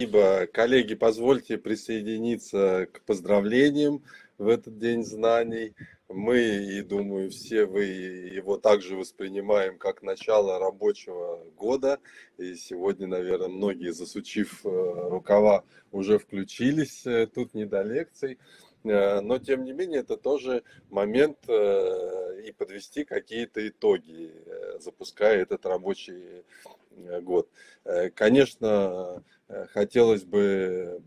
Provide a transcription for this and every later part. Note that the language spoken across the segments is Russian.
Спасибо. Коллеги, позвольте присоединиться к поздравлениям в этот День знаний. Мы, и думаю, все вы его также воспринимаем как начало рабочего года. И сегодня, наверное, многие, засучив э, рукава, уже включились э, тут не до лекций. Э, но, тем не менее, это тоже момент и подвести какие-то итоги, запуская этот рабочий год. Конечно, хотелось бы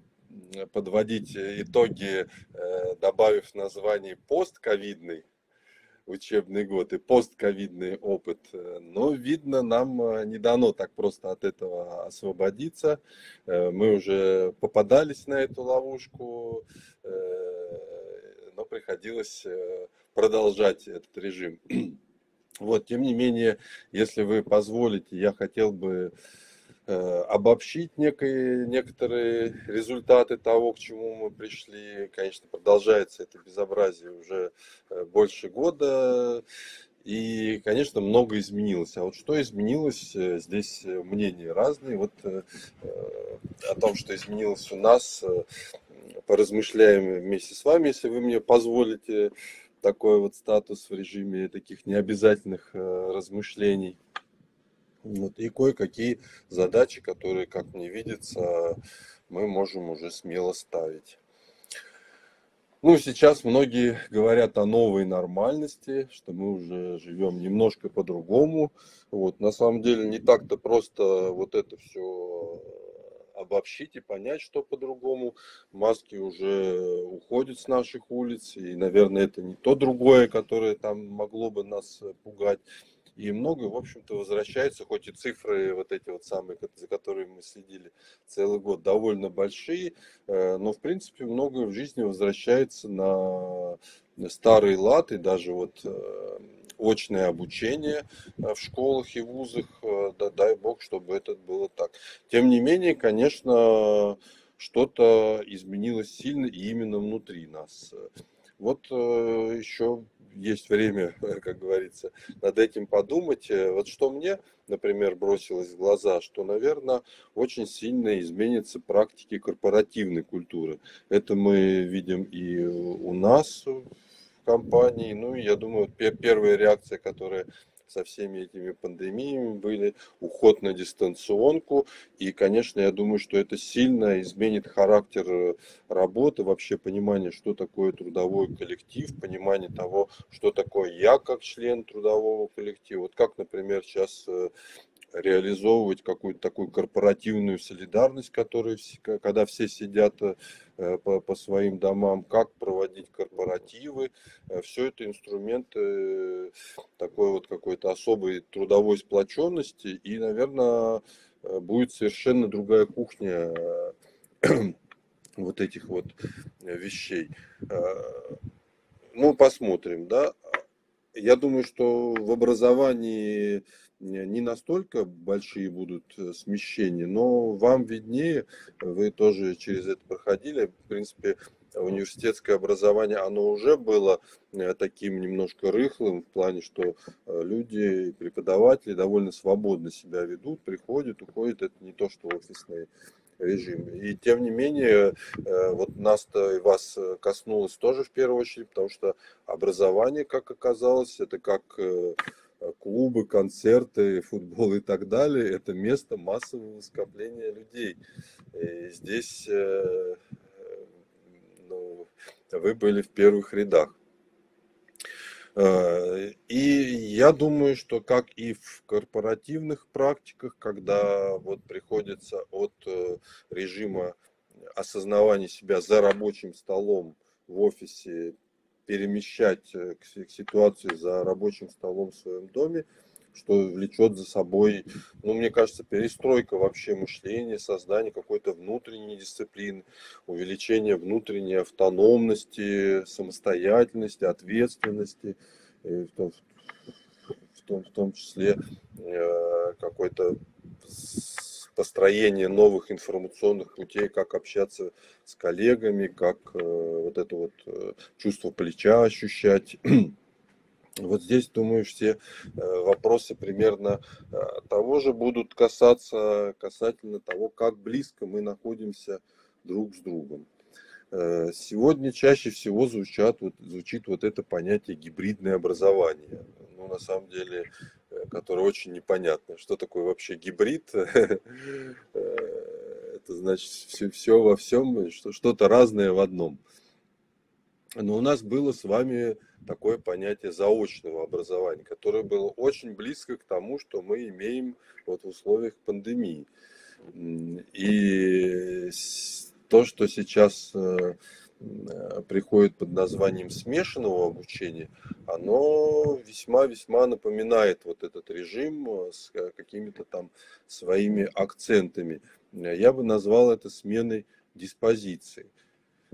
подводить итоги, э, добавив название постковидный учебный год и постковидный опыт. Но, видно, нам э, не дано так просто от этого освободиться. Мы уже попадались на эту ловушку, но приходилось продолжать этот режим. Вот, тем не менее, если вы позволите, я хотел бы Э, обобщить некие, некоторые результаты того, к чему мы пришли. Конечно, продолжается это безобразие уже э, больше года. И, конечно, много изменилось. А вот что изменилось, э, здесь мнения разные. Вот о том, что изменилось у нас, поразмышляем вместе с вами, если вы мне позволите такой вот статус в режиме таких необязательных размышлений. Вот, и кое-какие задачи, которые, как мне видится, мы можем уже смело ставить. Ну, сейчас многие говорят о новой нормальности, что мы уже живем немножко по-другому. Вот, на самом деле не так-то просто вот это все обобщить и понять, что по-другому. Маски уже уходят с наших улиц, и, наверное, это не то другое, которое там могло бы нас пугать. И многое, в общем-то, возвращается, хоть и цифры вот эти вот самые, за которыми мы следили целый год, довольно большие, э, но, в принципе, многое в жизни возвращается на старый лад, и даже вот э, очное обучение э, в школах и вузах, да, дай бог, чтобы это было так. Тем не менее, конечно, что-то изменилось сильно и именно внутри нас. Вот еще есть время, как говорится, над этим подумать. Э, вот что мне, например, бросилось в глаза, что, наверное, очень сильно изменится практики корпоративной культуры. Это мы видим и у нас в компании. Ну, и я думаю, первая реакция, которая со всеми этими пандемиями были, уход на дистанционку. И, конечно, я думаю, что это сильно изменит характер э, работы, вообще понимание, что такое трудовой коллектив, понимание того, что такое я как член трудового коллектива. Вот как, например, сейчас э, реализовывать какую-то такую корпоративную солидарность, которая, когда все сидят э, по, по своим домам, как проводить корпоративы. Э, Все это инструменты э, такой вот какой-то особой трудовой сплоченности. И, наверное, будет совершенно другая кухня вот этих вот вещей. Ну, посмотрим, да. Я думаю, что в образовании не настолько большие будут э, смещения, но вам виднее, вы тоже через это проходили, в принципе, университетское образование, оно уже было э, таким немножко рыхлым в плане, что э, люди, преподаватели довольно свободно себя ведут, приходят, уходят, это не то, что офисный режим. И тем не менее, вот нас-то и вас коснулось тоже в первую очередь, потому что образование, как оказалось, это как клубы, концерты, футбол и так далее, это место массового скопления людей. И здесь э, ну, вы были в первых рядах. Э, и я думаю, что как и в корпоративных практиках, когда вот приходится от э, режима осознавания себя за рабочим столом в офисе перемещать э, к, ситуации за рабочим столом в своем доме, что влечет за собой, ну, мне кажется, перестройка вообще мышления, создание какой-то внутренней дисциплины, увеличение внутренней автономности, самостоятельности, ответственности, в том, в том, в том числе э, какой-то построение новых информационных путей, как общаться с коллегами, как э, вот это вот э, чувство плеча ощущать. Вот здесь, думаю, все вопросы примерно того же будут касаться касательно того, как близко мы находимся друг с другом. Сегодня чаще всего звучат, вот, звучит вот это понятие гибридное образование. Ну, на самом деле, которое очень непонятно. Что такое вообще гибрид? Это значит все, все во всем, что-то разное в одном. Но у нас было с вами такое понятие заочного образования, которое было очень близко к тому, что мы имеем вот в условиях пандемии. И то, что сейчас э, Э, приходит под названием смешанного обучения, оно весьма-весьма напоминает вот этот режим э, с какими-то там своими акцентами. Я бы назвал это сменой диспозиции.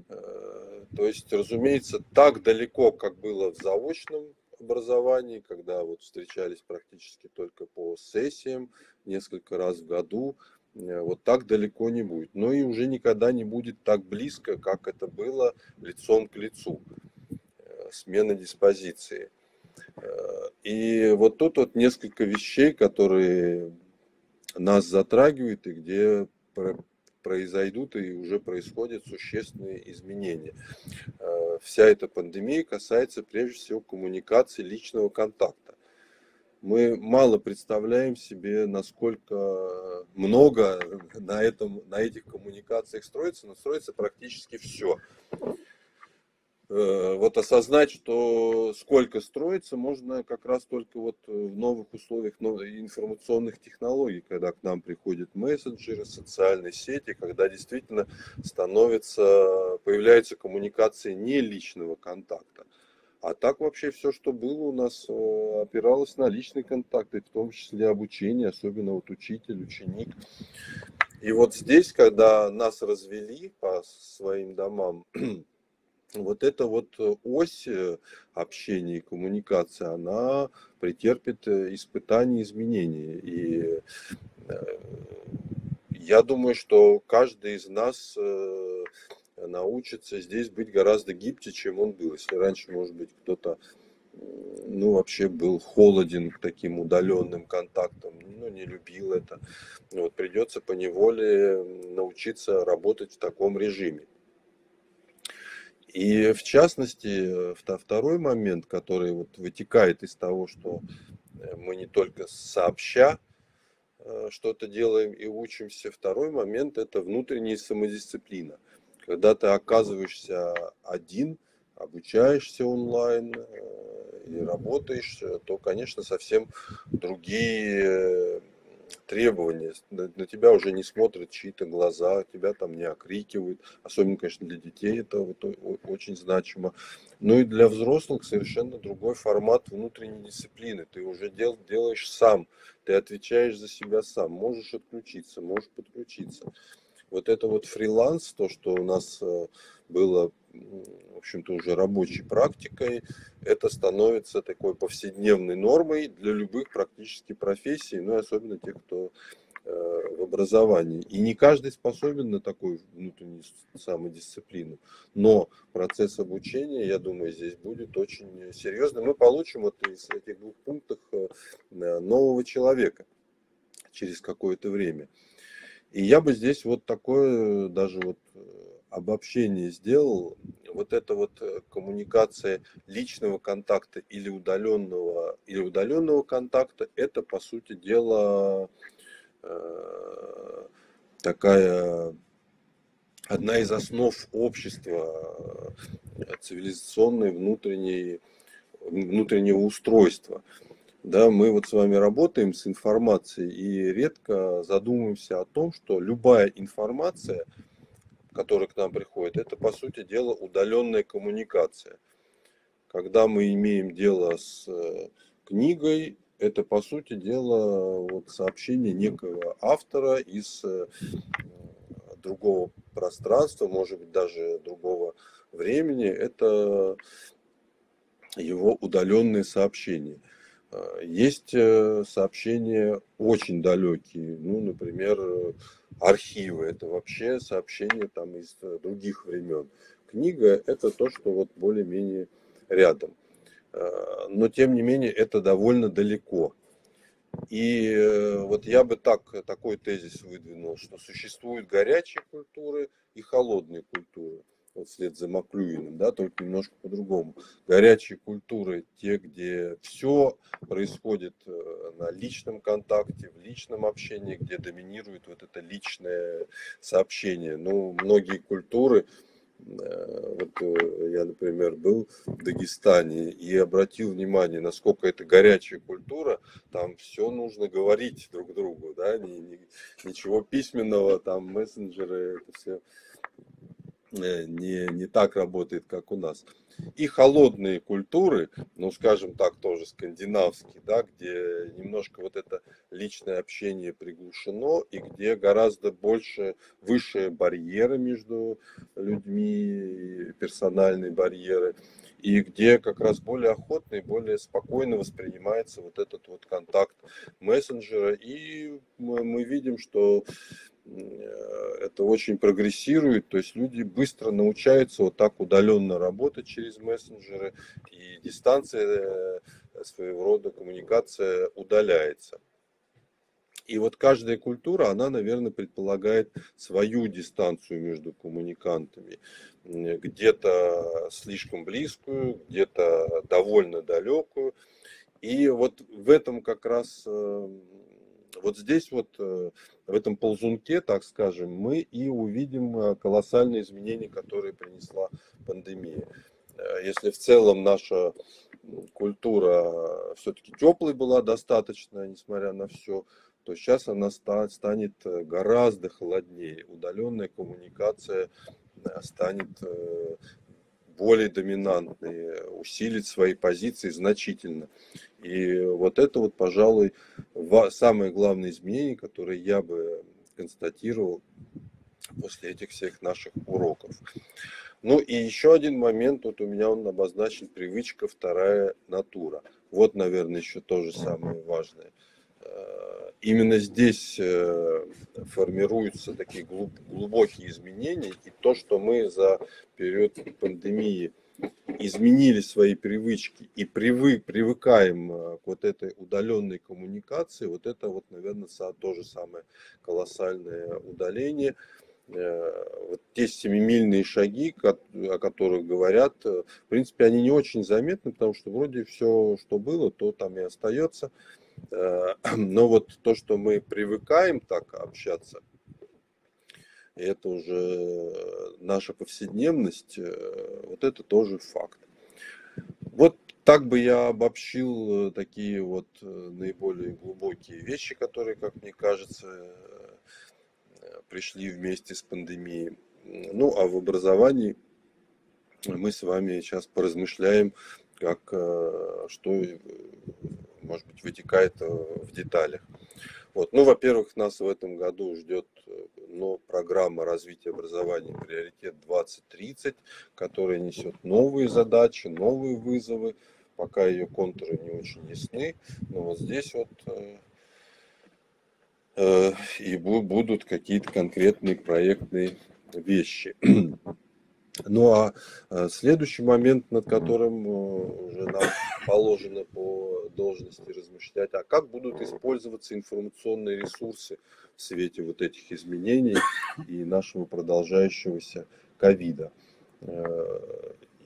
Э, то есть, разумеется, так далеко, как было в заочном образовании, когда вот встречались практически только по сессиям несколько раз в году, Э, вот так далеко не будет. Но и уже никогда не будет так близко, как это было лицом к лицу. Э, смена диспозиции. Э, и вот тут вот несколько вещей, которые нас затрагивают и где произойдут и уже происходят существенные изменения. Вся эта пандемия касается прежде всего коммуникации личного контакта мы мало представляем себе, насколько много на, этом, на этих коммуникациях строится, но строится практически все. Э, вот осознать, что сколько строится, можно как раз только вот в новых условиях информационных технологий, когда к нам приходят мессенджеры, социальные сети, когда действительно становится, появляются коммуникации не личного контакта, а так вообще все, что было у нас, э, опиралось на личные контакты, в том числе обучение, особенно вот учитель, ученик. И вот здесь, когда нас развели по своим домам, вот эта вот ось э, общения и коммуникации, она претерпит э, испытания, изменения. И я думаю, что каждый из нас научится здесь быть гораздо гибче, чем он был. Если раньше, может быть, кто-то ну, вообще был холоден к таким удаленным контактам, ну, не любил это. Вот придется по неволе научиться работать в таком режиме. И в частности, второй момент, который вот вытекает из того, что э, мы не только сообща э, что-то делаем и учимся, второй момент – это внутренняя самодисциплина – когда ты оказываешься один, обучаешься онлайн э, и работаешь, э, то, конечно, совсем другие э, требования. На, на тебя уже не смотрят чьи-то глаза, тебя там не окрикивают. Особенно, конечно, для детей это вот очень значимо. Ну и для взрослых совершенно другой формат внутренней дисциплины. Ты уже дел, делаешь сам, ты отвечаешь за себя сам. Можешь отключиться, можешь подключиться вот это вот фриланс, то, что у нас э, было, в общем-то, уже рабочей практикой, это становится такой повседневной нормой для любых практически профессий, ну и особенно тех, кто э, в образовании. И не каждый способен на такую внутреннюю самодисциплину. Но процесс обучения, я думаю, здесь будет очень серьезный. Мы получим вот из этих двух пунктов э, нового человека через какое-то время. И я бы здесь вот такое даже вот э, обобщение сделал. Вот эта вот э, коммуникация личного контакта или удаленного, или удаленного контакта, это, по сути дела, э, такая одна из основ общества цивилизационной внутренней, внутреннего устройства да, мы вот с вами работаем с информацией и редко задумываемся о том, что любая информация, которая к нам приходит, это по сути дела удаленная коммуникация. Когда мы имеем дело с э, книгой, это по сути дела вот сообщение некого автора из э, другого пространства, может быть даже другого времени, это его удаленные сообщения. А, есть э, сообщения очень далекие, ну, например, архивы, это вообще сообщения там из э, других времен. Книга – это то, что вот более-менее рядом. но тем не менее это довольно далеко. И вот я бы так, такой тезис выдвинул, что существуют горячие культуры и холодные культуры вслед за Маклюином, да, только немножко по-другому. Горячие культуры, те, где все происходит э, на личном контакте, в личном общении, где доминирует вот это личное сообщение. Ну, многие культуры, э, вот э, я, например, был в Дагестане и обратил внимание, насколько это горячая культура, там все нужно говорить друг другу, да, ни, ни, ничего письменного, там мессенджеры, это все не, не так работает, как у нас. И холодные культуры, ну, скажем так, тоже скандинавские, да, где немножко вот это личное общение приглушено, и где гораздо больше, выше барьеры между людьми, персональные барьеры, и где как раз более охотно и более спокойно воспринимается вот этот вот контакт мессенджера. И мы, мы видим, что Э, это очень прогрессирует, то есть люди быстро научаются вот так удаленно работать через мессенджеры, и дистанция э, своего рода коммуникация удаляется. И вот каждая культура, она, наверное, предполагает свою дистанцию между коммуникантами. Где-то слишком близкую, где-то довольно далекую. И вот в этом как раз эм, вот здесь вот, э, в этом ползунке, так скажем, мы и увидим э, колоссальные изменения, которые принесла пандемия. Э, если в целом наша культура все-таки теплой была достаточно, несмотря на все, то сейчас она станет гораздо холоднее. Удаленная коммуникация станет более доминантные, усилить свои позиции значительно. И вот это вот, пожалуй, самое главное изменение, которое я бы констатировал после этих всех наших уроков. Ну и еще один момент, вот у меня он обозначен, привычка вторая натура. Вот, наверное, еще тоже самое важное. Э, именно здесь э, формируются такие глубокие изменения, и то, что мы за период пандемии изменили свои привычки и привык, привыкаем э, к вот этой удаленной коммуникации, вот это вот, наверное, то же самое колоссальное удаление. Э, вот те семимильные шаги, о которых говорят, э, в принципе, они не очень заметны, потому что вроде все, что было, то там и остается. Но вот то, что мы привыкаем так общаться, это уже наша повседневность, э, вот это тоже факт. Вот так бы я обобщил э, такие вот э, наиболее глубокие вещи, которые, как мне кажется, пришли вместе с пандемией. Ну, а в образовании мы с вами сейчас поразмышляем, как, что, может быть, вытекает в деталях. Вот. Ну, во-первых, нас в этом году ждет но программа развития образования «Приоритет 2030», которая несет новые задачи, новые вызовы. Пока ее контуры не очень ясны, но вот здесь вот э, э, и будут какие-то конкретные проектные вещи. Ну а э, следующий момент, над которым уже нам положено по должности размышлять, а как будут использоваться информационные ресурсы в свете вот этих изменений и нашего продолжающегося ковида.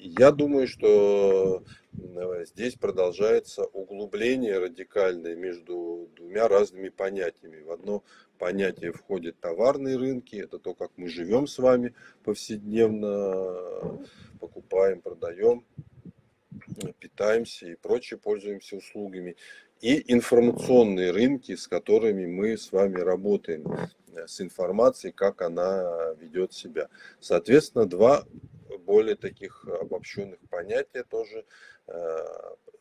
Я думаю, что э, здесь продолжается углубление радикальное между двумя разными понятиями. В одно понятие входят товарные рынки, это то, как мы живем с вами повседневно, покупаем, продаем, питаемся и прочее, пользуемся услугами и информационные рынки, с которыми мы с вами работаем, э, с информацией, как она ведет себя. Соответственно, два более таких обобщенных понятия тоже э,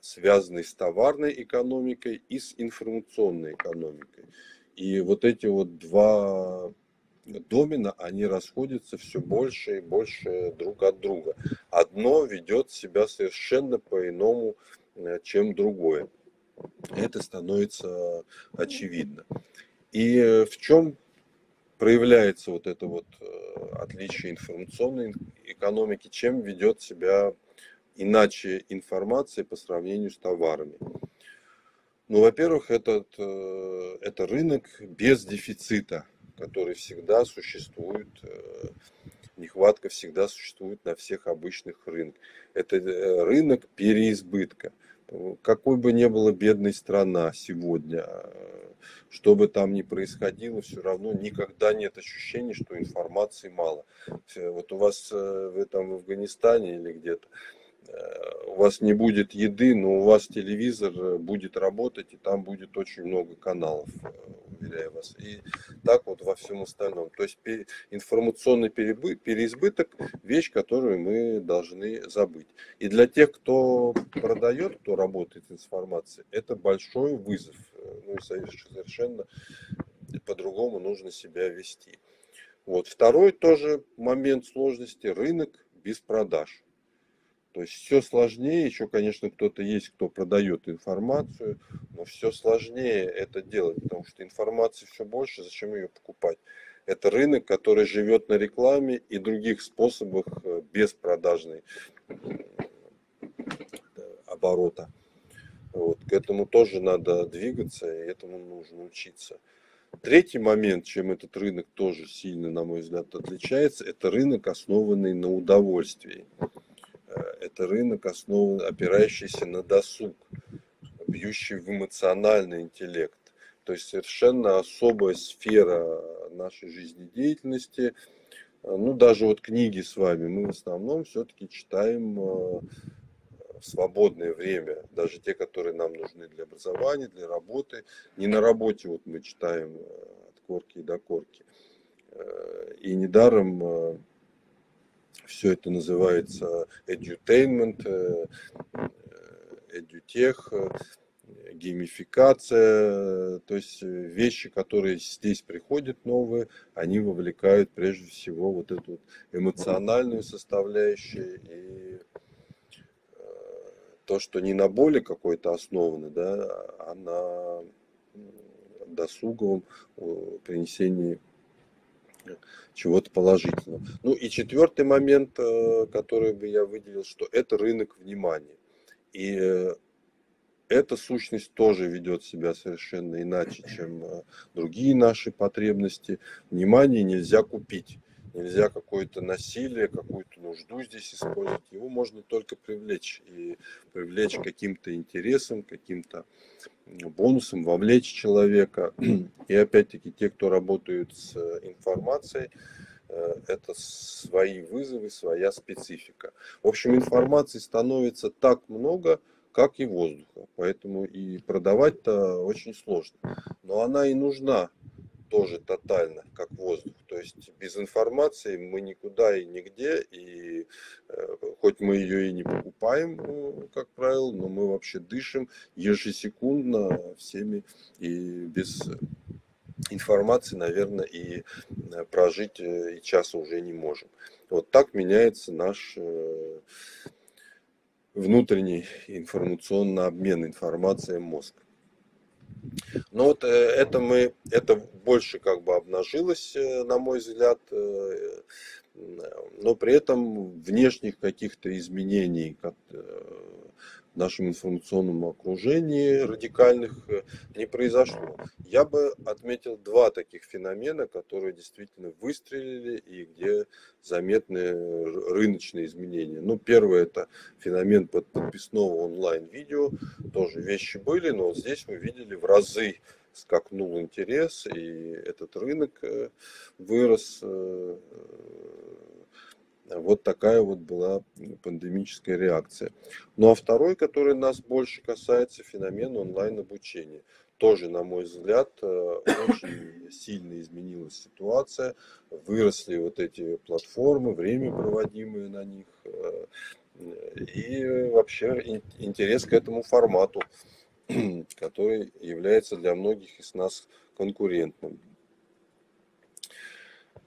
связанные с товарной экономикой и с информационной экономикой. И вот эти вот два домена, они расходятся все больше и больше друг от друга. Одно ведет себя совершенно по-иному, э, чем другое это становится очевидно. И э, в чем проявляется вот это вот э, отличие информационной экономики, чем ведет себя иначе информацией по сравнению с товарами. Ну, во-первых, этот, э, это рынок без дефицита, который всегда существует, э, нехватка всегда существует на всех обычных рынках. Это рынок переизбытка. Какой бы ни была бедной страна сегодня, что бы там ни происходило, все равно никогда нет ощущения, что информации мало. Вот у вас вы там в Афганистане или где-то, у вас не будет еды, но у вас телевизор э, будет работать, и там будет очень много каналов, э, уверяю вас. И так вот во всем остальном. То есть информационный переизбыток – вещь, которую мы должны забыть. И для тех, кто продает, кто работает информацией, это большой вызов. Э, ну и совершенно по-другому нужно себя вести. Вот. Второй тоже момент сложности – рынок без продаж. То есть все сложнее, еще, конечно, кто-то есть, кто продает информацию, но все сложнее это делать, потому что информации все больше, зачем ее покупать? Это рынок, который живет на рекламе и других способах э, беспродажной оборота. Вот. К этому тоже надо двигаться, и этому нужно учиться. Третий момент, чем этот рынок тоже сильно, на мой взгляд, отличается, это рынок, основанный на удовольствии. Э, это рынок, основан, опирающийся на досуг, бьющий в эмоциональный интеллект. То есть совершенно особая сфера нашей жизнедеятельности. Э, ну, даже вот книги с вами мы в основном все-таки читаем э, в свободное время, даже те, которые нам нужны для образования, для работы. Не на работе вот мы читаем от корки до корки. И недаром все это называется edutainment, э, edutech, э, геймификация, то есть вещи, которые здесь приходят новые, они вовлекают прежде всего вот эту эмоциональную составляющую и э, то, что не на боли какой-то основано, да, а на досуговом принесении чего-то положительного. Ну и четвертый момент, э, который бы я выделил, что это рынок внимания. И э, эта сущность тоже ведет себя совершенно иначе, чем э, другие наши потребности. Внимание нельзя купить. Нельзя какое-то насилие, какую-то нужду здесь использовать. Его можно только привлечь. И привлечь каким-то интересом, каким-то бонусом, вовлечь человека. И опять-таки те, кто работают с информацией, э, это свои вызовы, своя специфика. В общем, информации становится так много, как и воздуха. Поэтому и продавать-то очень сложно. Но она и нужна тоже тотально, как воздух. То есть без информации мы никуда и нигде, и э, хоть мы ее и не покупаем, э, как правило, но мы вообще дышим ежесекундно всеми и без информации, наверное, и э, прожить и часа уже не можем. Вот так меняется наш внутренний информационный обмен информацией мозг. Но вот э, это мы, это больше как бы обнажилось, э, на мой взгляд, э, но при этом внешних каких-то изменений нашем информационном окружении радикальных не произошло. Я бы отметил два таких феномена, которые действительно выстрелили и где заметны рыночные изменения. Ну, первое это феномен подписного онлайн-видео. Тоже вещи были, но здесь мы видели в разы скакнул интерес, и этот рынок э, вырос. Вот такая вот была пандемическая реакция. Ну а второй, который нас больше касается, феномен онлайн-обучения тоже, на мой взгляд, э, очень сильно изменилась ситуация. Выросли вот эти платформы, время проводимое на них э, и вообще интерес к этому формату, который является для многих из нас конкурентным.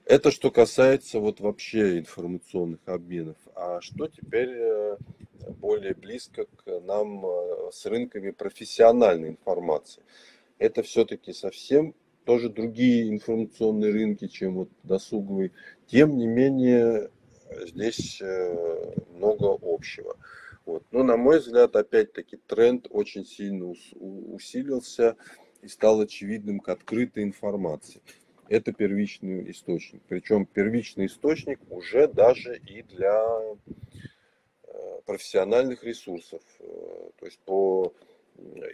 Это что касается вот вообще информационных обменов. А что теперь э, более близко к нам э, с рынками профессиональной информации? Это все-таки совсем тоже другие информационные рынки, чем вот досуговый. Тем не менее, здесь э, много общего. Вот. Но, на мой взгляд, опять-таки тренд очень сильно усилился и стал очевидным к открытой информации. Это первичный источник. Причем первичный источник уже даже и для э, профессиональных ресурсов. Э, то есть по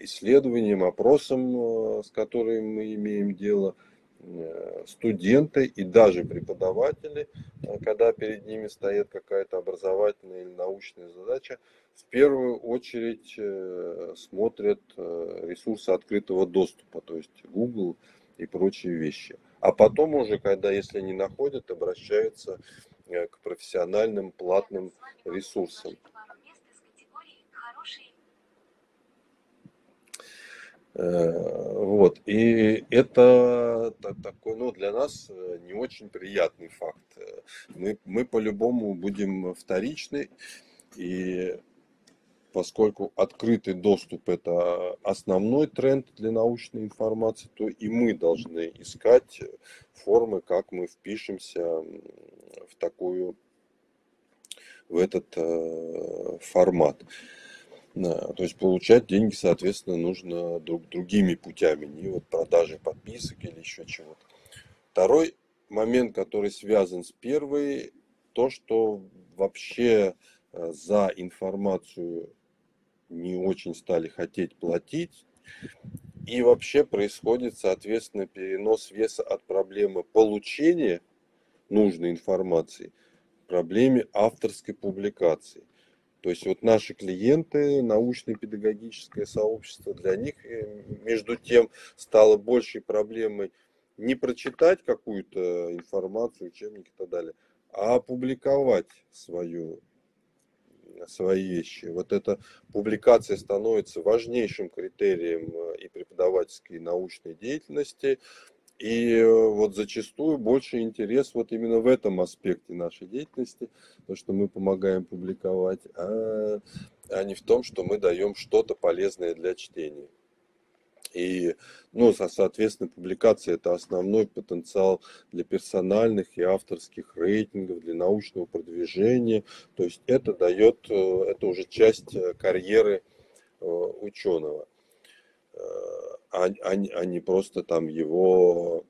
исследованиям, опросам, э, с которыми мы имеем дело, студенты и даже преподаватели, когда перед ними стоит какая-то образовательная или научная задача, в первую очередь смотрят ресурсы открытого доступа, то есть Google и прочие вещи. А потом уже, когда если не находят, обращаются э, к профессиональным платным ресурсам. Э, вот. И это такой, ну, для нас э, не очень приятный факт. Мы, мы по-любому будем вторичны. И поскольку открытый доступ это основной тренд для научной информации, то и мы должны искать формы, как мы впишемся в такую, в этот э, формат. Да, то есть получать деньги, соответственно, нужно друг, другими путями, не вот продажей подписок или еще чего-то. Второй момент, который связан с первой, то, что вообще э, за информацию не очень стали хотеть платить. И вообще происходит, соответственно, перенос веса от проблемы получения нужной информации к проблеме авторской публикации. То есть вот наши клиенты, научно-педагогическое сообщество, для них э, между тем стало большей проблемой не прочитать какую-то информацию, учебник и так далее, а опубликовать свою свои вещи. Вот эта публикация становится важнейшим критерием э, и преподавательской, и научной деятельности. И э, вот зачастую больше интерес вот именно в этом аспекте нашей деятельности, то, что мы помогаем публиковать, а, а не в том, что мы даем что-то полезное для чтения. И, ну, соответственно, публикация – это основной потенциал для персональных и авторских рейтингов, для научного продвижения. То есть это дает, э, это уже часть э, карьеры э, ученого, а, а, а не просто там его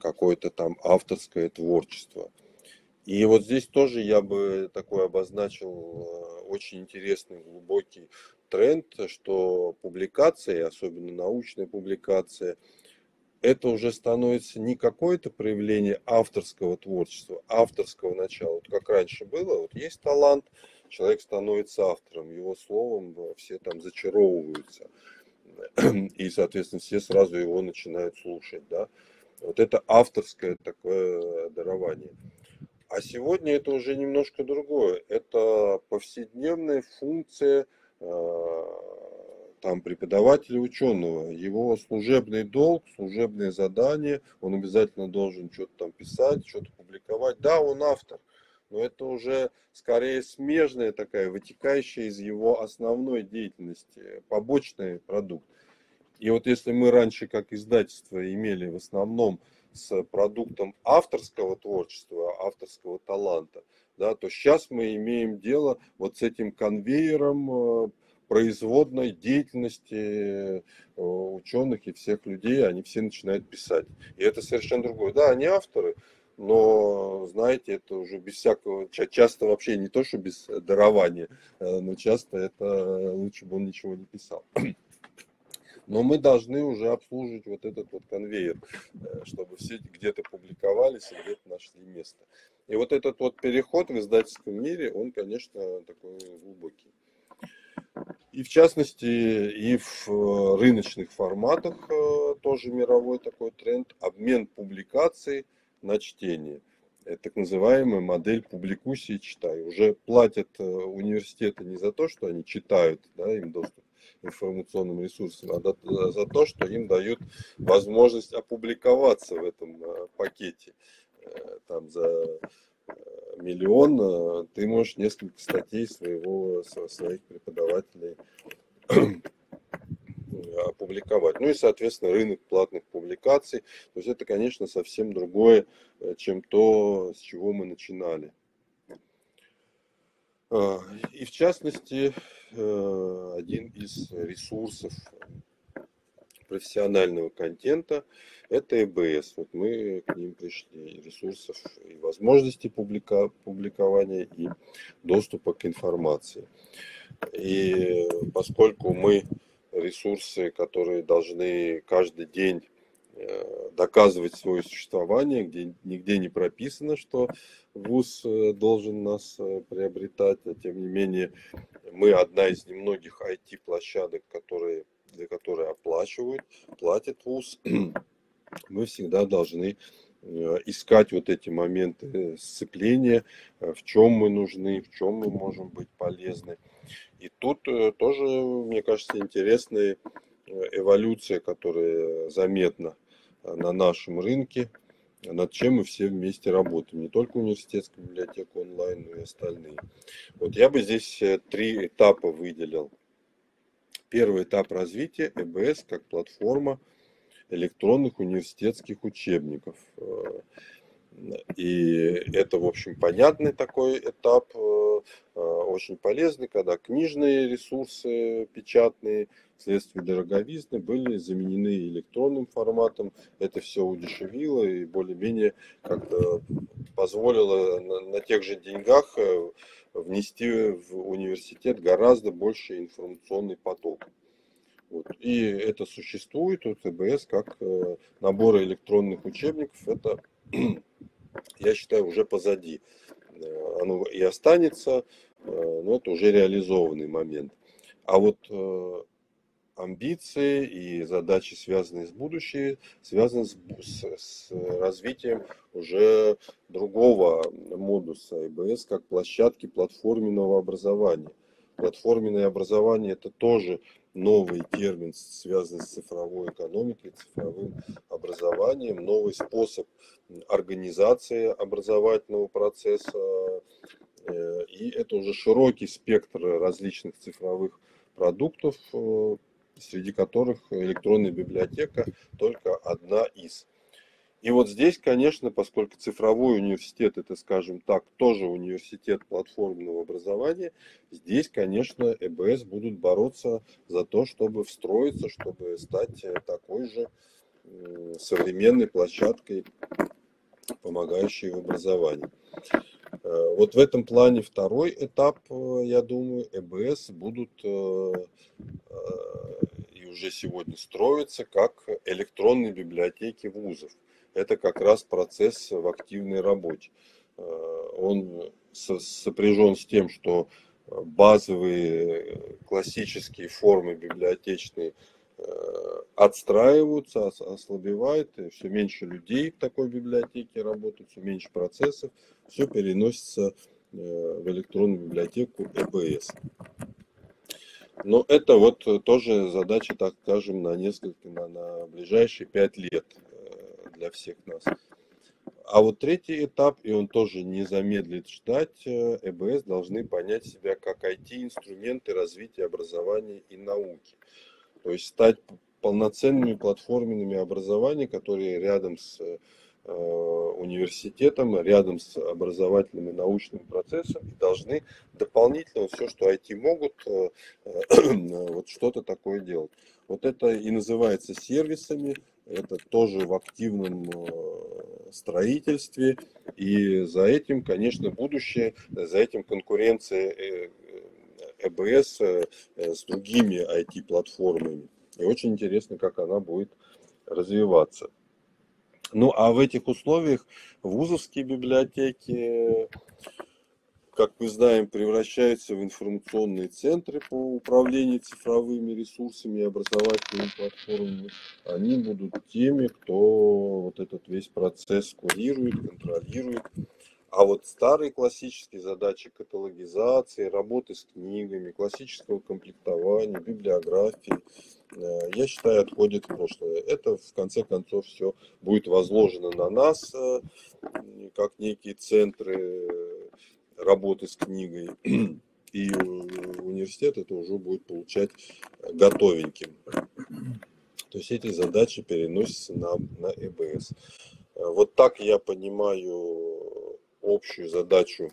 какое-то там авторское творчество. И вот здесь тоже я бы такой обозначил очень интересный, глубокий тренд, что публикации, особенно научная публикация, это уже становится не какое-то проявление авторского творчества, авторского начала. Вот как раньше было, вот есть талант, человек становится автором, его словом все там зачаровываются. И, соответственно, все сразу его начинают слушать. Да? Вот это авторское такое дарование. А сегодня это уже немножко другое. Это повседневная функция – там преподавателя ученого, его служебный долг, служебное задание, он обязательно должен что-то там писать, что-то публиковать. Да, он автор, но это уже скорее смежная такая, вытекающая из его основной деятельности, побочный продукт. И вот если мы раньше как издательство имели в основном с продуктом авторского творчества, авторского таланта, да, то сейчас мы имеем дело вот с этим конвейером э, производной деятельности э, ученых и всех людей, они все начинают писать. И это совершенно другое. Да, они авторы, но, знаете, это уже без всякого, часто вообще не то, что без дарования, э, но часто это лучше бы он ничего не писал. Но мы должны уже обслуживать вот этот вот конвейер, чтобы все где-то публиковались и где-то нашли место. И вот этот вот переход в издательском мире, он, конечно, такой глубокий. И в частности, и в э, рыночных форматах э, тоже мировой такой тренд, обмен публикаций на чтение. Это так называемая модель публикуйся и читай. Уже платят э, университеты не за то, что они читают, да, им доступ к информационным ресурсам, а за то, что им дают возможность опубликоваться в этом пакете. Там за миллион, э, ты можешь несколько статей своего, своих преподавателей опубликовать. Ну и, соответственно, рынок платных публикаций. То есть это, конечно, совсем другое, э, чем то, с чего мы начинали. И в частности, э, один из ресурсов профессионального контента – это ЭБС. Вот мы к ним пришли. Ресурсов и возможностей публика, публикования и доступа к информации. И поскольку мы ресурсы, которые должны каждый день э, доказывать свое существование, где нигде не прописано, что ВУЗ э, должен нас э, приобретать, а тем не менее мы одна из немногих IT-площадок, которые, для которой оплачивают, платит ВУЗ, мы всегда должны искать вот эти моменты сцепления, в чем мы нужны, в чем мы можем быть полезны. И тут э, тоже, мне кажется, интересная э, эволюция, которая заметна э, на нашем рынке, над чем мы все вместе работаем. Не только университетская библиотека онлайн, но и остальные. Вот я бы здесь три этапа выделил. Первый этап развития ЭБС как платформа электронных университетских учебников. И это, в общем, понятный такой этап, э, э, очень полезный, когда книжные ресурсы печатные вследствие дороговизны были заменены электронным форматом. Это все удешевило и более-менее как-то позволило на, на тех же деньгах э, внести в университет гораздо больше информационный поток. Вот. И это существует у ТБС как набор электронных учебников. Это я считаю, уже позади. Э, оно и останется, э, но это уже реализованный момент. А вот э, амбиции и задачи, связанные с будущим, связаны с, с, с развитием уже другого модуса ИБС, как площадки платформенного образования. Платформенное образование – это тоже новый термин, связанный с цифровой экономикой, цифровым образованием, новый способ организации образовательного процесса. Э, и это уже широкий спектр различных цифровых продуктов, э, среди которых электронная библиотека только одна из. И вот здесь, конечно, поскольку цифровой университет, это, скажем так, тоже университет платформенного образования, здесь, конечно, ЭБС будут бороться за то, чтобы встроиться, чтобы стать э, такой же современной площадкой, помогающей в образовании. Э, вот в этом плане второй этап, э, я думаю, ЭБС будут и уже сегодня строятся как электронные библиотеки вузов это как раз процесс в активной работе. Э, он сопряжен с тем, что базовые классические формы библиотечные э, отстраиваются, ослабевают, и все меньше людей в такой библиотеке работает, все меньше процессов, все переносится э, в электронную библиотеку ЭБС. Но это вот тоже задача, так скажем, на несколько, на, на ближайшие пять лет для всех нас. А вот третий этап, и он тоже не замедлит ждать, э, ЭБС должны понять себя как IT-инструменты развития образования и науки. То есть стать полноценными платформенными образования, которые рядом с э, университетом, рядом с образовательным и научным процессом и должны дополнительно все, что IT могут, э, вот что-то такое делать. Вот это и называется сервисами, это тоже в активном э, строительстве. И за этим, конечно, будущее, за этим конкуренция э, ЭБС э, с другими IT-платформами. И очень интересно, как она будет развиваться. Ну а в этих условиях вузовские библиотеки как мы знаем, превращаются в информационные центры по управлению цифровыми ресурсами и образовательными платформами, они будут теми, кто вот этот весь процесс курирует, контролирует. А вот старые классические задачи каталогизации, работы с книгами, классического комплектования, библиографии, э, я считаю, отходит в прошлое. Это, в конце концов, все будет возложено на нас, э, как некие центры работы с книгой, и университет это уже будет получать готовеньким. То есть эти задачи переносятся на, на ЭБС. Вот так я понимаю общую задачу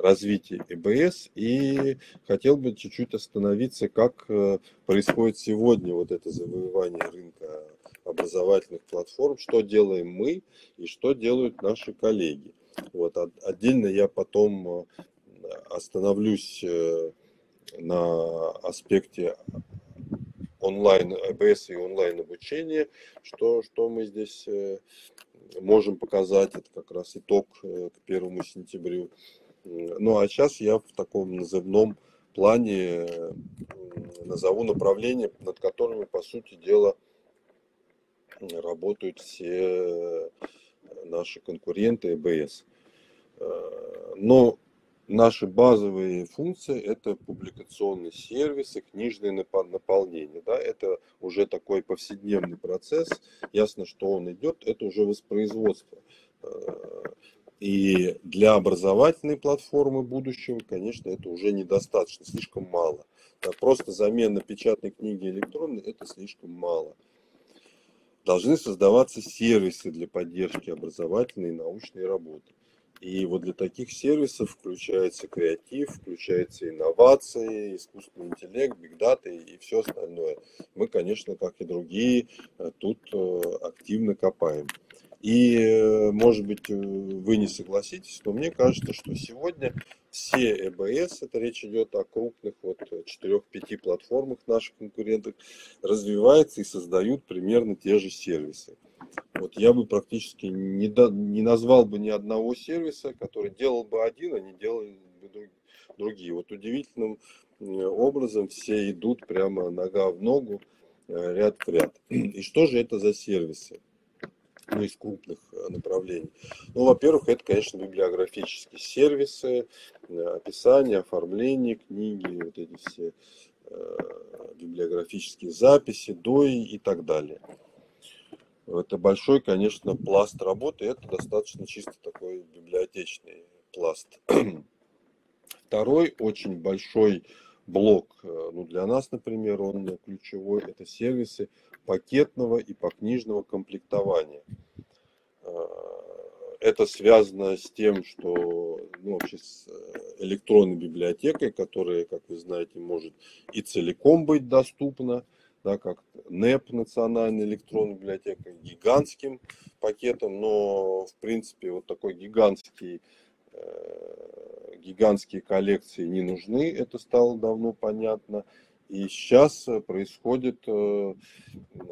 развития ЭБС и хотел бы чуть-чуть остановиться, как э, происходит сегодня вот это завоевание рынка образовательных платформ, что делаем мы и что делают наши коллеги. Вот, отдельно я потом э, остановлюсь э, на аспекте онлайн АБС и онлайн обучения, что, что мы здесь э, можем показать, это как раз итог к первому сентябрю. Ну а сейчас я в таком назывном плане назову направления, над которыми, по сути дела, работают все наши конкуренты ЭБС. Э, но наши базовые функции это публикационные сервисы, книжные наполнения. Да, это уже такой повседневный процесс. Ясно, что он идет, это уже воспроизводство. Э, и для образовательной платформы будущего, конечно, это уже недостаточно, слишком мало. Просто замена печатной книги электронной это слишком мало должны создаваться сервисы для поддержки образовательной и научной работы. И вот для таких сервисов включается креатив, включается инновации, искусственный интеллект, бигдата и все остальное. Мы, конечно, как и другие, э, тут э, активно копаем. И, э, может быть, вы не согласитесь, но мне кажется, что сегодня все ЭБС, это речь идет о крупных вот 4-5 платформах наших конкурентов, развиваются и создают примерно те же сервисы. Вот я бы практически не, до, не назвал бы ни одного сервиса, который делал бы один, а не делали бы другие. Вот удивительным образом все идут прямо нога в ногу, э, ряд в ряд. И что же это за сервисы? ну, из крупных э, направлений. Ну, во-первых, это, конечно, библиографические сервисы, э, описание, оформление книги, вот эти все э, библиографические записи, дои и так далее. Это большой, конечно, пласт работы, это достаточно чисто такой библиотечный пласт. Второй очень большой блок, ну для нас, например, он ключевой, это сервисы пакетного и покнижного комплектования. Э, это связано с тем, что ну, вообще с э, электронной библиотекой, которая, как вы знаете, может и целиком быть доступна, да, как НЭП, национальная электронная библиотека, гигантским пакетом, но в принципе вот такой гигантский э, гигантские коллекции не нужны, это стало давно понятно. И сейчас э, происходит, э, э,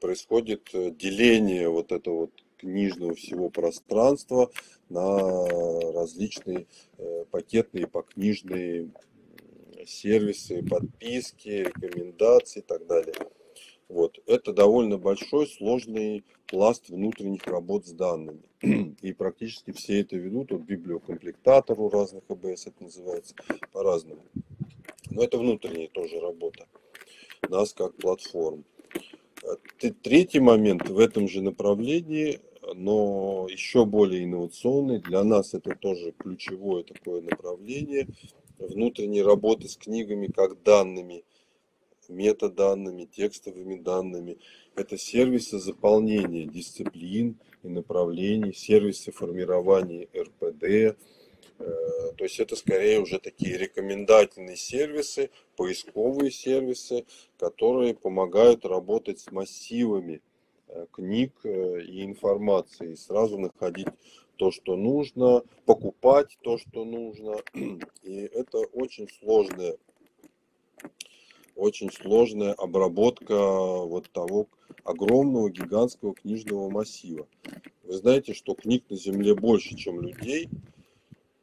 происходит деление вот этого вот книжного всего пространства на различные пакетные покнижные сервисы, подписки, рекомендации и так далее. Вот. Это довольно большой, сложный пласт внутренних работ с данными. И практически все это ведут от библиокомплектатора у разных АБС, это называется по-разному. Но это внутренняя тоже работа нас как платформ. А третий момент в этом же направлении, но еще более инновационный, для нас это тоже ключевое такое направление внутренней работы с книгами как данными – метаданными, текстовыми данными. Это сервисы заполнения дисциплин и направлений, сервисы формирования РПД. Э, то есть это скорее уже такие рекомендательные сервисы, поисковые сервисы, которые помогают работать с массивами э, книг э, и информации, и сразу находить то, что нужно, покупать то, что нужно. И это очень сложная очень сложная обработка вот того огромного гигантского книжного массива. Вы знаете, что книг на Земле больше, чем людей,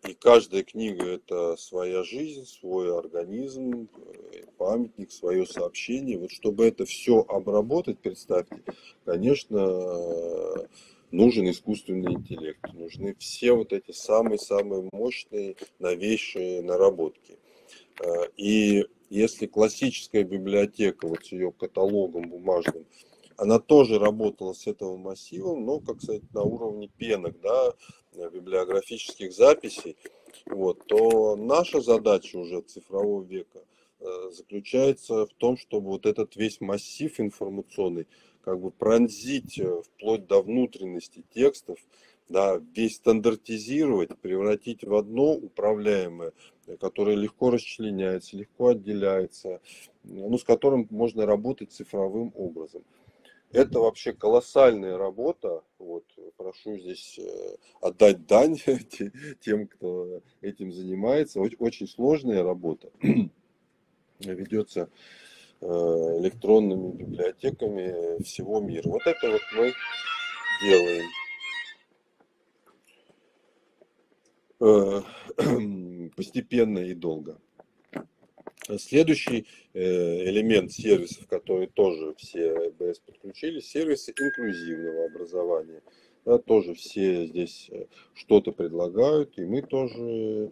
и каждая книга это своя жизнь, свой организм, э, памятник, свое сообщение. Вот чтобы это все обработать, представьте, конечно, нужен искусственный интеллект, нужны все вот эти самые-самые мощные, новейшие наработки. Э, и если классическая библиотека, вот с ее каталогом бумажным, она тоже работала с этого массивом, но, как сказать, на уровне пенок, да, библиографических записей, вот, то наша задача уже цифрового века э, заключается в том, чтобы вот этот весь массив информационный как бы пронзить э, вплоть до внутренности текстов, да, весь стандартизировать, превратить в одно управляемое, которое легко расчленяется, легко отделяется, ну, с которым можно работать цифровым образом. Это вообще колоссальная работа. Вот, прошу здесь э, отдать дань тем, кто этим занимается. Очень сложная работа. Ведется электронными библиотеками всего мира. Вот это вот мы делаем. Э, постепенно и долго. Следующий э, элемент сервисов, который тоже все БС подключили, сервисы инклюзивного образования. Да, тоже все здесь э, что-то предлагают, и мы тоже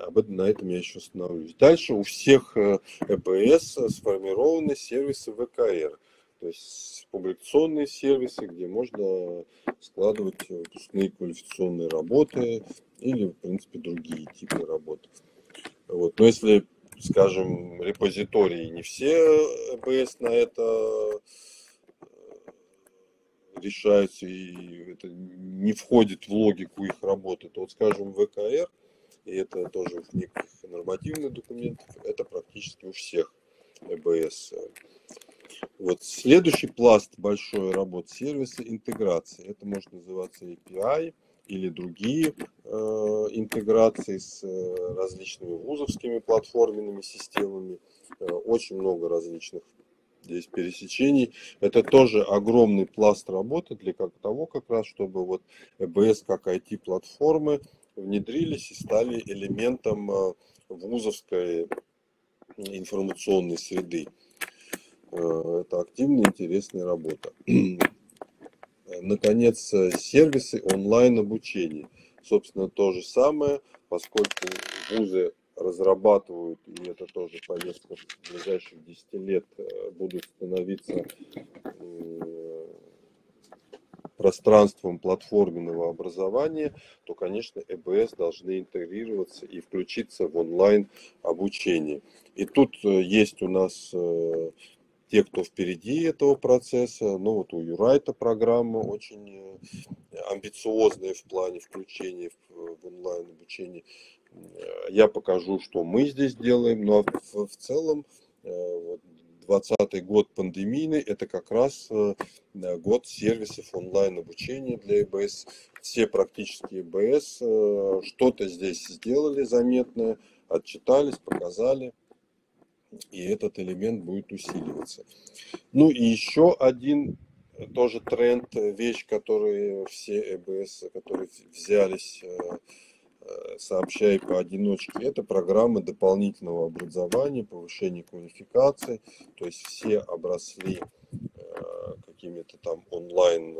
об этом, на этом я еще остановлюсь. Дальше у всех ЭБС сформированы сервисы ВКР, то есть публикационные сервисы, где можно складывать выпускные квалификационные работы или, в принципе, другие типы работ. Вот. Но если скажем, репозитории не все ЭБС на это э, решаются и это не входит в логику их работы, то вот, скажем, ВКР, и это тоже в неких нормативных документах, это практически у всех ЭБС. Вот следующий пласт большой работы сервиса интеграции. Это может называться API, или другие э, интеграции с э, различными вузовскими платформенными системами. Э, очень много различных здесь пересечений. Это тоже огромный пласт работы для как того, как раз, чтобы вот EBS как IT-платформы внедрились и стали элементом э, вузовской информационной среды. Э, это активная, интересная работа наконец, э, сервисы онлайн-обучения. Собственно, то же самое, поскольку вузы разрабатывают, и это тоже повестка в ближайших 10 лет э, будут становиться пространством платформенного образования, то, конечно, ЭБС должны интегрироваться и включиться в онлайн обучение. И тут э, есть у нас те, кто впереди этого процесса. Ну вот у Юрайта программа очень э, амбициозная в плане включения в онлайн обучение. Я покажу, что мы здесь делаем, но в, в целом 2020 э, год пандемийный, это как раз э, год сервисов онлайн обучения для ЭБС. Все практически ЭБС что-то здесь сделали заметное, отчитались, показали и этот элемент будет усиливаться. Ну и еще один э, тоже тренд, э, вещь, которую все ЭБС, которые взялись, э, сообщая поодиночке, это программы дополнительного образования, повышения квалификации, то есть все обросли какими-то там онлайн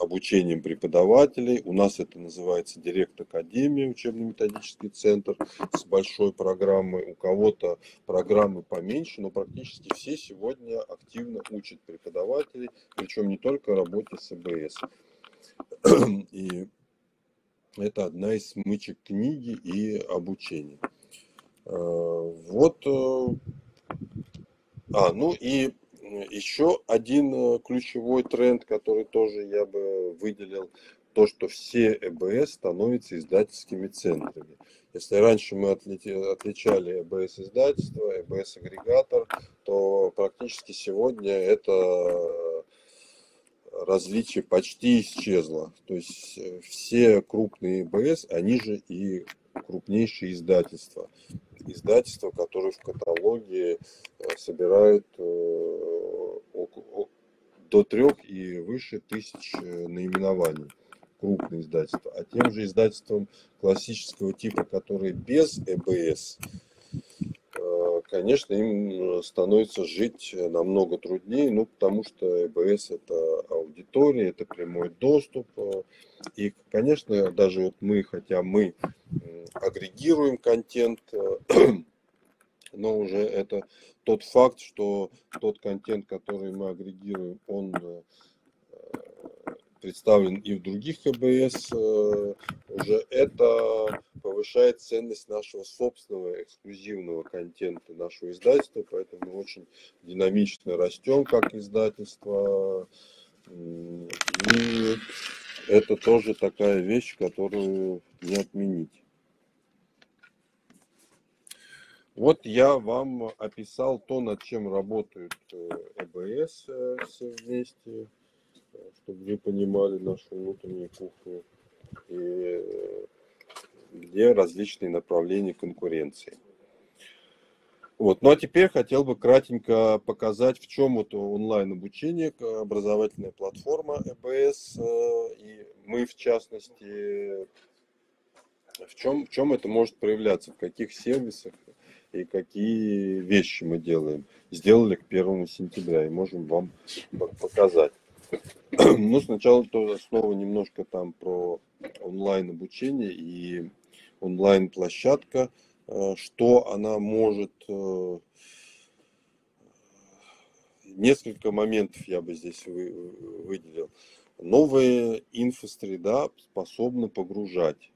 обучением преподавателей. У нас это называется Директ Академия, учебно-методический центр с большой программой. У кого-то программы поменьше, но практически все сегодня активно учат преподавателей, причем не только работе с АБС. И это одна из смычек книги и обучения. Э, вот. Э, а, ну и еще один э, ключевой тренд, который тоже я бы выделил, то, что все ЭБС становятся издательскими центрами. Если раньше мы отличали ЭБС издательство, ЭБС агрегатор, то практически сегодня это различие почти исчезло. То есть э, все крупные ЭБС, они же и крупнейшие издательства издательства, которые в каталоге э, собирают э, до трех и выше тысяч наименований крупные издательства, а тем же издательствам классического типа, которые без ЭБС, конечно, им становится жить намного труднее, ну, потому что ЭБС это аудитория, это прямой доступ. И, конечно, даже вот мы, хотя мы агрегируем контент, э, но уже это тот факт, что тот контент, который мы агрегируем, он э, представлен и в других КБС, э, уже это повышает ценность нашего собственного эксклюзивного контента, нашего издательства, поэтому мы очень динамично растем как издательство. И это тоже такая вещь, которую не отменить. Вот я вам описал то, над чем работают ЭБС э, все вместе, чтобы вы понимали нашу внутреннюю кухню, и где различные направления конкуренции. Вот. Ну а теперь хотел бы кратенько показать, в чем это онлайн-обучение, образовательная платформа ЭБС, э, и мы в частности, в чем, в чем это может проявляться, в каких сервисах и какие вещи мы делаем. Сделали к 1 сентября и можем вам показать. Ну, сначала то снова немножко там про онлайн обучение и онлайн площадка, э, что она может э, несколько моментов я бы здесь выделил. Новая инфосреда способна погружать,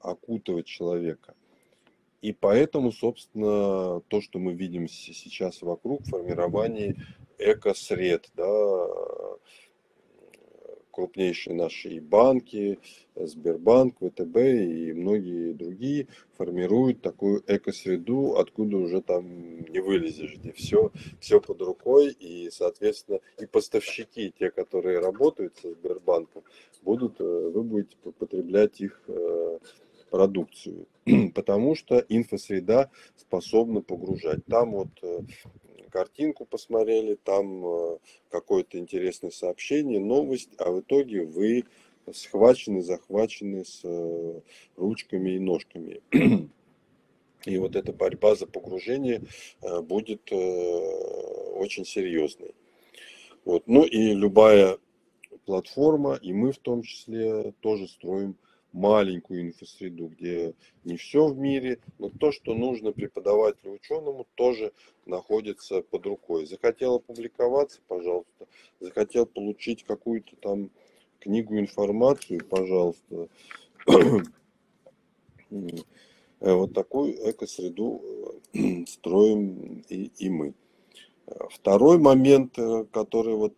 окутывать человека. И поэтому, собственно, то, что мы видим сейчас вокруг, формирование экосред, да, крупнейшие наши банки, Сбербанк, ВТБ и многие другие формируют такую экосреду, откуда уже там не вылезешь, где все, все под рукой, и, соответственно, и поставщики, те, которые работают со Сбербанком, будут, э, вы будете потреблять их э, продукцию, потому что инфосреда способна погружать. Там вот э, картинку посмотрели, там э, какое-то интересное сообщение, новость, а в итоге вы схвачены, захвачены с э, ручками и ножками. И вот эта борьба за погружение будет очень серьезной. Вот. Ну и любая платформа, и мы в том числе тоже строим маленькую инфосреду, где не все в мире, но то, что нужно преподавателю ученому, тоже находится под рукой. Захотел опубликоваться, пожалуйста. Захотел получить какую-то там книгу, информацию, пожалуйста. Вот такую экосреду э, строим и, и мы. Второй момент, э, который вот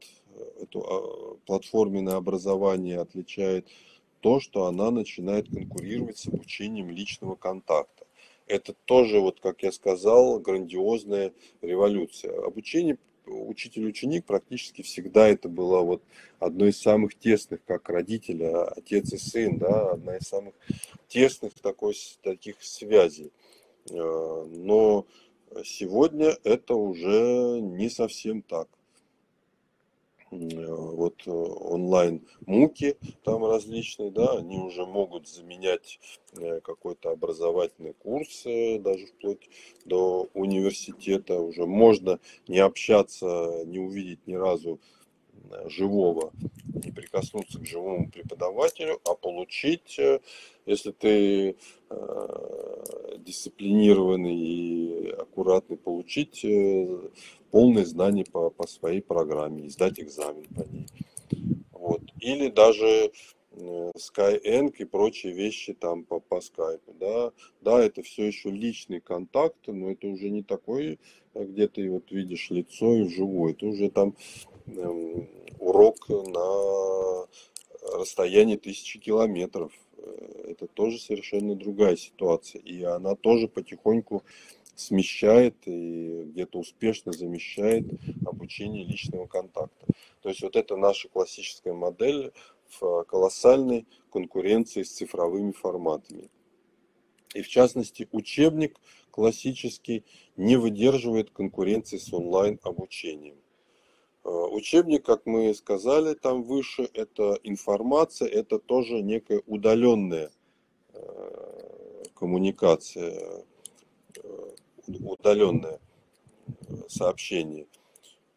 эту а, платформенное образование отличает – то, что она начинает конкурировать с обучением личного контакта. Это тоже, вот как я сказал, грандиозная революция. Обучение учитель-ученик практически всегда это было вот одно из самых тесных, как родителя, отец и сын, да, одна из самых тесных такой, таких связей. Э, но сегодня это уже не совсем так. Э, вот э, онлайн муки там различные, да, они уже могут заменять э, какой-то образовательный курс, даже вплоть до университета. Уже можно не общаться, не увидеть ни разу живого, не прикоснуться к живому преподавателю, а получить, если ты дисциплинированный и аккуратный, получить полные знания по, по своей программе, сдать экзамен по ней. Вот. Или даже э, Skyeng и прочие вещи там по, по скайпу, да, да, это все еще личный контакт, но это уже не такой, э, где ты вот видишь лицо и вживую, это уже там урок на расстоянии тысячи километров, э, это тоже совершенно другая ситуация, и она тоже потихоньку смещает и где-то успешно замещает обучение личного контакта. То есть вот это наша классическая модель в колоссальной конкуренции с цифровыми форматами. И в частности, учебник классический не выдерживает конкуренции с онлайн-обучением. Э, учебник, как мы сказали там выше, это информация, это тоже некая удаленная э, коммуникация удаленное сообщение.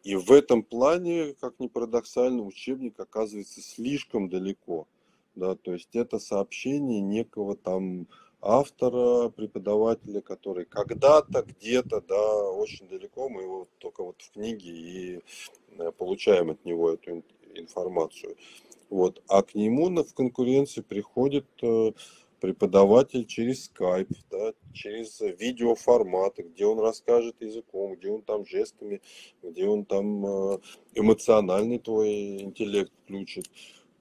И в этом плане, как ни парадоксально, учебник оказывается слишком далеко. Да, то есть это сообщение некого там автора, преподавателя, который когда-то, где-то, да, очень далеко, мы его только вот в книге и э, получаем от него эту информацию. Вот. А к нему в конкуренции приходит э, преподаватель через скайп, да, через видеоформаты, где он расскажет языком, где он там жестами, где он там э, эмоциональный твой интеллект включит.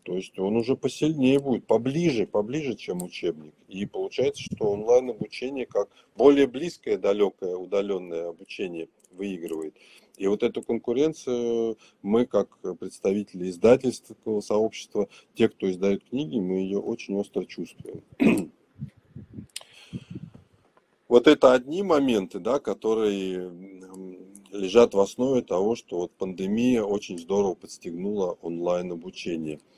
То есть он уже посильнее будет, поближе, поближе, чем учебник. И получается, что онлайн обучение как более близкое, далекое, удаленное обучение выигрывает. И вот эту конкуренцию мы, как представители издательского сообщества, те, кто издает книги, мы ее очень остро чувствуем. Вот это одни моменты, да, которые лежат в основе того, что вот пандемия очень здорово подстегнула онлайн обучение. А,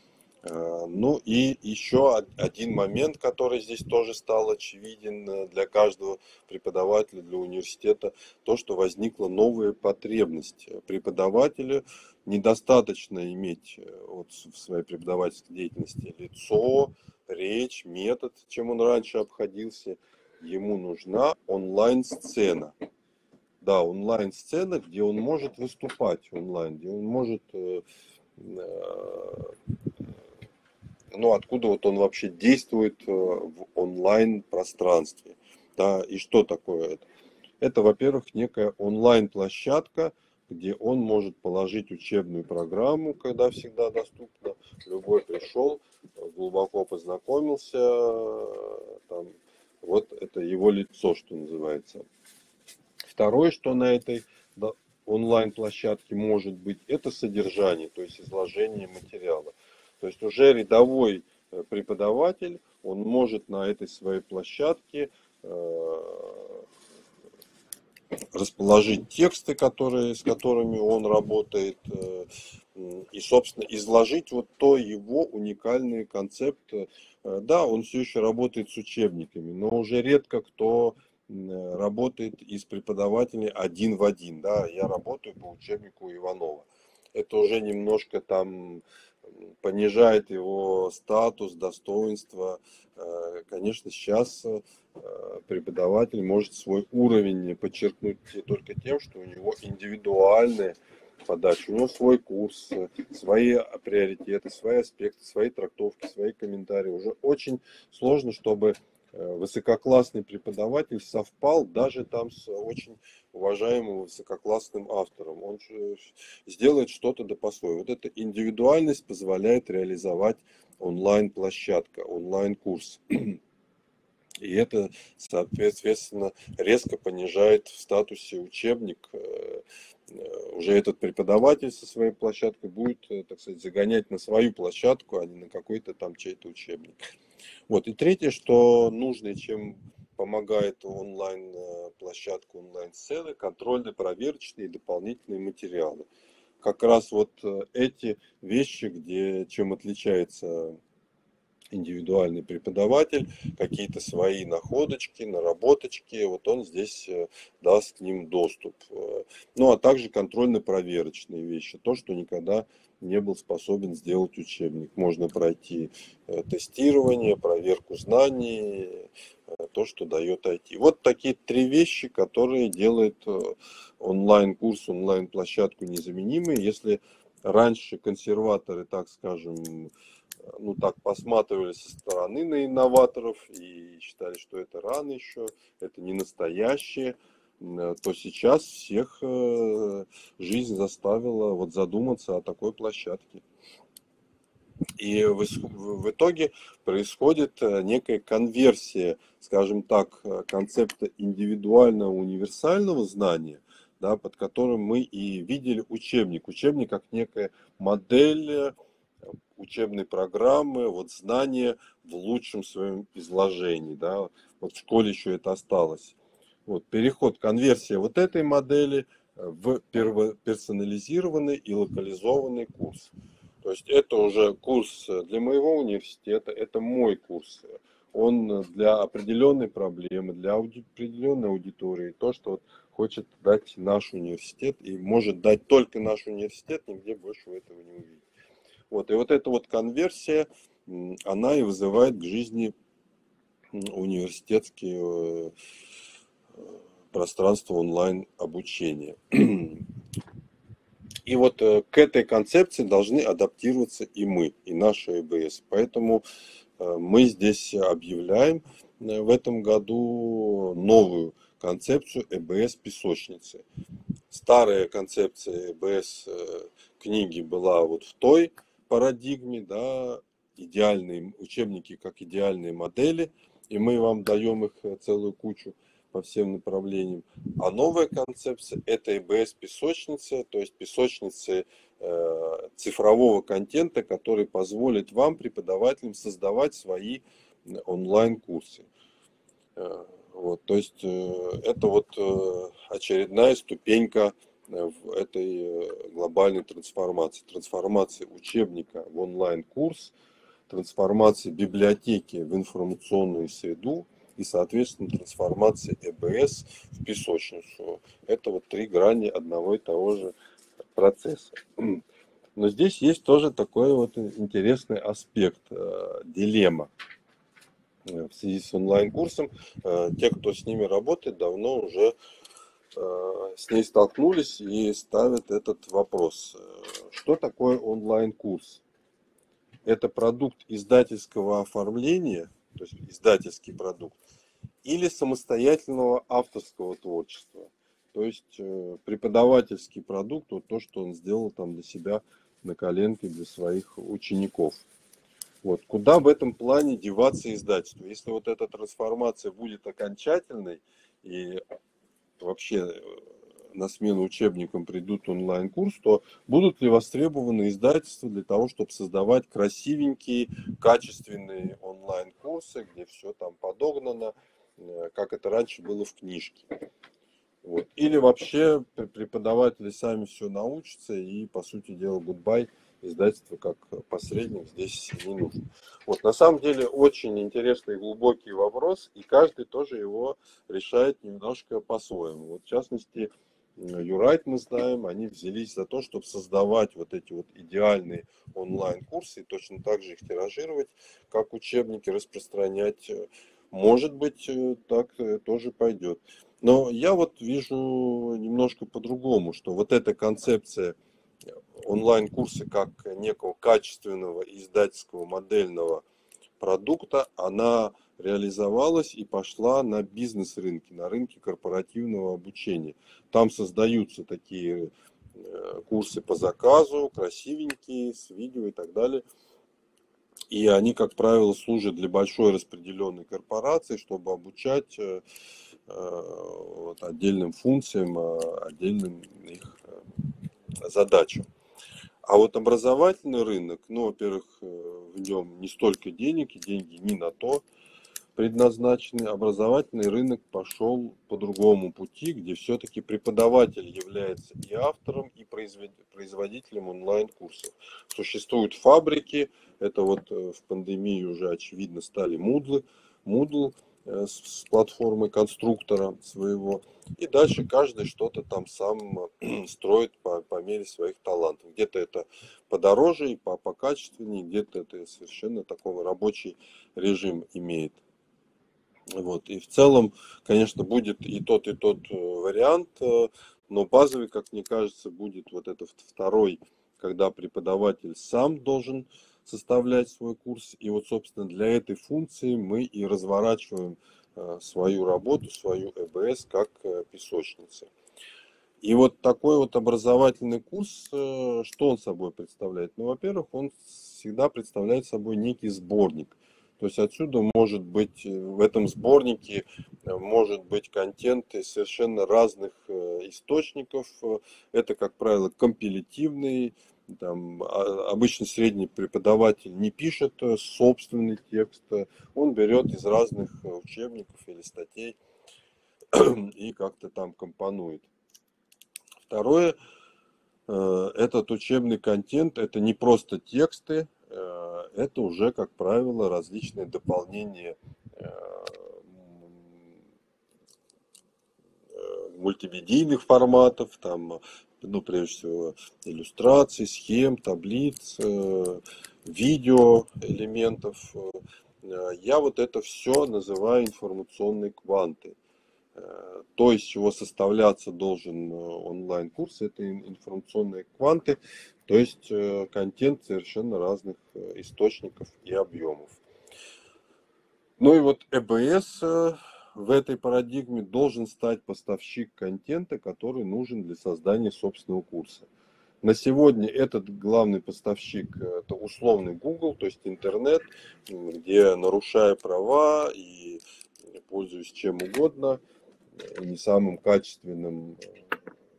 ну и еще один момент, который здесь тоже стал очевиден э, для каждого преподавателя, для университета, то, что возникла новая потребность преподавателя. Недостаточно иметь э, вот в своей преподавательской деятельности лицо, речь, метод, чем он раньше обходился. Ему нужна онлайн-сцена. Да, онлайн-сцена, где он может выступать онлайн, где он может э, ну, откуда вот он вообще действует э, в онлайн-пространстве. Да, и что такое это? Это, во-первых, некая онлайн-площадка, где он может положить учебную программу, когда всегда доступно. Любой пришел, глубоко познакомился, там, вот это его лицо, что называется. Второе, что на этой онлайн-площадке может быть, это содержание, то есть изложение материала. То есть уже рядовой э, преподаватель, он может на этой своей площадке э, расположить тексты, которые, с которыми он работает, э, и, собственно, изложить вот то его уникальный концепт. Да, он все еще работает с учебниками, но уже редко кто работает из преподавателей один в один. Да, я работаю по учебнику Иванова. Это уже немножко там понижает его статус, достоинство. Э, конечно, сейчас э, преподаватель может свой уровень подчеркнуть только тем, что у него индивидуальная подача, у него свой курс, свои приоритеты, свои аспекты, свои трактовки, свои комментарии. Уже очень сложно, чтобы высококлассный преподаватель совпал даже там с очень уважаемым высококлассным автором. Он сделает что-то да по-своему. Вот эта индивидуальность позволяет реализовать онлайн-площадка, онлайн-курс. И это, соответственно, резко понижает в статусе учебник. Э, э, уже этот преподаватель со своей площадкой будет, так сказать, загонять на свою площадку, а не на какой-то там чей-то учебник. Вот. И третье, что нужно, чем помогает онлайн-площадка, онлайн-сцены, контрольные, проверочные и дополнительные материалы. Как раз вот э, эти вещи, где, чем отличается индивидуальный преподаватель, какие-то свои находочки, наработочки, вот он здесь э, даст к ним доступ. Э, ну, а также контрольно-проверочные вещи, то, что никогда не был способен сделать учебник. Можно пройти э, тестирование, проверку знаний, то, что дает IT. Вот такие три вещи, которые делают онлайн-курс, онлайн-площадку незаменимой. Если раньше консерваторы, так скажем, ну так посматривали со стороны на инноваторов и считали, что это рано еще, это не настоящее, то сейчас всех э, жизнь заставила вот задуматься о такой площадке. И в, в итоге происходит э, некая конверсия, скажем так, э, концепта индивидуального универсального знания, да, под которым мы и видели учебник. Учебник как некая модель учебной программы, вот знания в лучшем своем изложении, да, вот в школе еще это осталось. Вот переход, конверсия вот этой модели в персонализированный и локализованный курс. То есть это уже курс для моего университета, это мой курс. Он для определенной проблемы, для ауди- определенной аудитории, то, что вот хочет дать наш университет и может дать только наш университет, нигде больше этого не увидеть. Вот, и вот эта вот конверсия, она и вызывает к жизни университетские э, пространства онлайн обучения. И вот э, к этой концепции должны адаптироваться и мы, и наша ЭБС. Поэтому э, мы здесь объявляем в этом году новую концепцию ЭБС песочницы. Старая концепция ЭБС книги была вот в той парадигме, да, идеальные учебники как идеальные модели, и мы вам даем их э, целую кучу по всем направлениям. А новая концепция – это ИБС-песочница, то есть песочницы э, цифрового контента, который позволит вам, преподавателям, создавать свои онлайн-курсы. Э, вот, то есть э, это вот э, очередная ступенька в этой глобальной трансформации. Трансформация учебника в онлайн-курс, трансформация библиотеки в информационную среду и, соответственно, трансформация ЭБС в песочницу. Это вот три грани одного и того же процесса. Но здесь есть тоже такой вот интересный аспект, дилемма. Э, в связи с онлайн-курсом. Э, те, кто с ними работает, давно уже э, с ней столкнулись и ставят этот вопрос. Что такое онлайн-курс? Это продукт издательского оформления, то есть издательский продукт, или самостоятельного авторского творчества. То есть преподавательский продукт, вот то, что он сделал там для себя на коленке для своих учеников. Вот. Куда в этом плане деваться издательству? Если вот эта трансформация будет окончательной и вообще э, на смену учебникам придут онлайн-курс, то будут ли востребованы издательства для того, чтобы создавать красивенькие, качественные онлайн-курсы, где все там подогнано, э, как это раньше было в книжке. Вот. Или вообще преподаватели сами все научатся и, по сути дела, гудбай – издательство как посредник здесь не нужен. Вот, на самом деле очень интересный и глубокий вопрос, и каждый тоже его решает немножко по-своему. Вот, в частности, Юрайт мы знаем, они взялись за то, чтобы создавать вот эти вот идеальные онлайн-курсы и точно так же их тиражировать, как учебники распространять. Может быть, э, так э, тоже пойдет. Но я вот вижу немножко по-другому, что вот эта концепция – онлайн-курсы как некого качественного издательского модельного продукта, она реализовалась и пошла на бизнес-рынке, на рынке корпоративного обучения. Там создаются такие э, курсы по заказу, красивенькие, с видео и так далее. И они, как правило, служат для большой распределенной корпорации, чтобы обучать э, э, вот, отдельным функциям, отдельным их задачам. А вот образовательный рынок, ну, во-первых, э, в нем не столько денег, и деньги не на то предназначены. Образовательный рынок пошел по другому пути, где все-таки преподаватель является и автором, и производителем онлайн-курсов. Существуют фабрики, это вот э, в пандемии уже очевидно стали Moodle, Moodle с платформы конструктора своего. И дальше каждый что-то там сам строит по, по мере своих талантов. Где-то это подороже и по, покачественнее, где-то это совершенно такой рабочий режим имеет. Вот. И в целом, конечно, будет и тот, и тот э, вариант, э, но базовый, как мне кажется, будет вот этот второй, когда преподаватель сам должен составлять свой курс. И вот, собственно, для этой функции мы и разворачиваем э, свою работу, свою ЭБС как э, песочница. И вот такой вот образовательный курс, э, что он собой представляет? Ну, во-первых, он всегда представляет собой некий сборник. То есть отсюда может быть, в этом сборнике может быть контент из совершенно разных источников. Это, как правило, компилятивный там, а, обычно средний преподаватель не пишет э, собственный текст, э, он берет из разных э, учебников или статей и как-то там компонует. Второе, этот учебный контент, это не просто тексты, это уже, как правило, различные дополнения мультимедийных форматов, там ну, прежде всего, иллюстраций, схем, таблиц, э, видео элементов. Э, я вот это все называю информационной кванты. Э, то, из чего составляться должен онлайн-курс, это информационные кванты, то есть контент совершенно разных источников и объемов. Ну и вот ЭБС в этой парадигме должен стать поставщик контента, который нужен для создания собственного курса. На сегодня этот главный поставщик это условный Google, то есть интернет, где нарушая права и пользуясь чем угодно, не самым качественным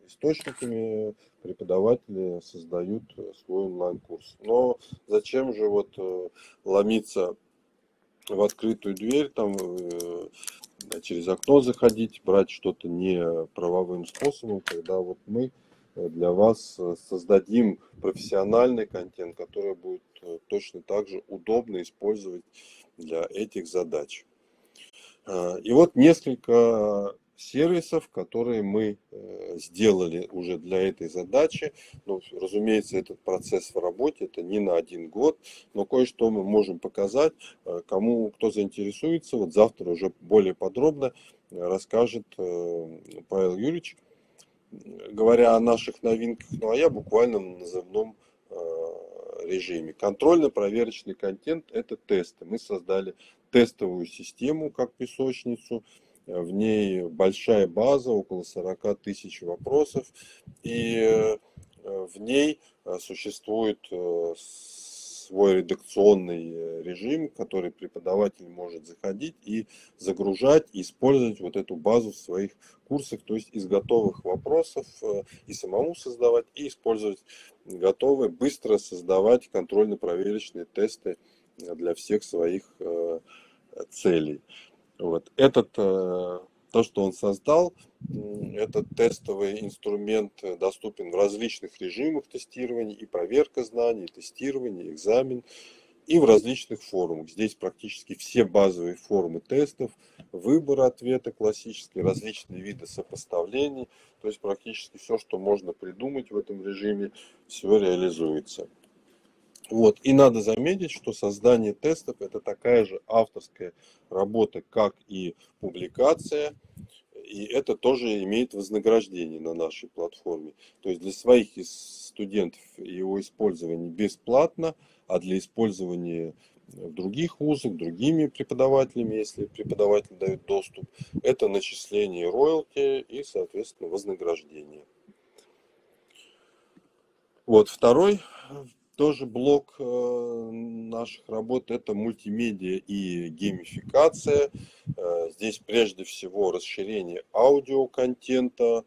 источниками преподаватели создают свой онлайн-курс. Но зачем же вот э, ломиться в открытую дверь, там э, через окно заходить, брать что-то не правовым способом, когда вот мы э, для вас создадим профессиональный контент, который будет точно так же удобно использовать для этих задач. И вот несколько сервисов, которые мы э, сделали уже для этой задачи. Ну, разумеется, этот процесс в работе, это не на один год, но кое-что мы можем показать, э, кому, кто заинтересуется, вот завтра уже более подробно расскажет э, Павел Юрьевич, говоря о наших новинках, ну а я буквально на назывном режиме. Контрольно-проверочный контент – это тесты. Мы создали тестовую систему, как песочницу, в ней большая база, около 40 тысяч вопросов, и э, в ней э, существует э, свой редакционный режим, который преподаватель может заходить и загружать, и использовать вот эту базу в своих курсах, то есть из готовых вопросов и самому создавать, и использовать готовые, быстро создавать контрольно-проверочные тесты для всех своих целей. Вот. Этот, э, то, что он создал, этот тестовый инструмент доступен в различных режимах тестирования, и проверка знаний, и тестирование, и экзамен, и в различных форумах. Здесь практически все базовые формы тестов, выбор ответа классический, различные виды сопоставлений, то есть практически все, что можно придумать в этом режиме, все реализуется. Вот. И надо заметить, что создание тестов это такая же авторская работа, как и публикация. И это тоже имеет вознаграждение на нашей платформе. То есть для своих студентов его использование бесплатно, а для использования в других вузах, другими преподавателями, если преподаватель дает доступ, это начисление роялти и, соответственно, вознаграждение. Вот второй тоже блок э, наших работ это мультимедиа и геймификация. Э, здесь прежде всего расширение аудиоконтента.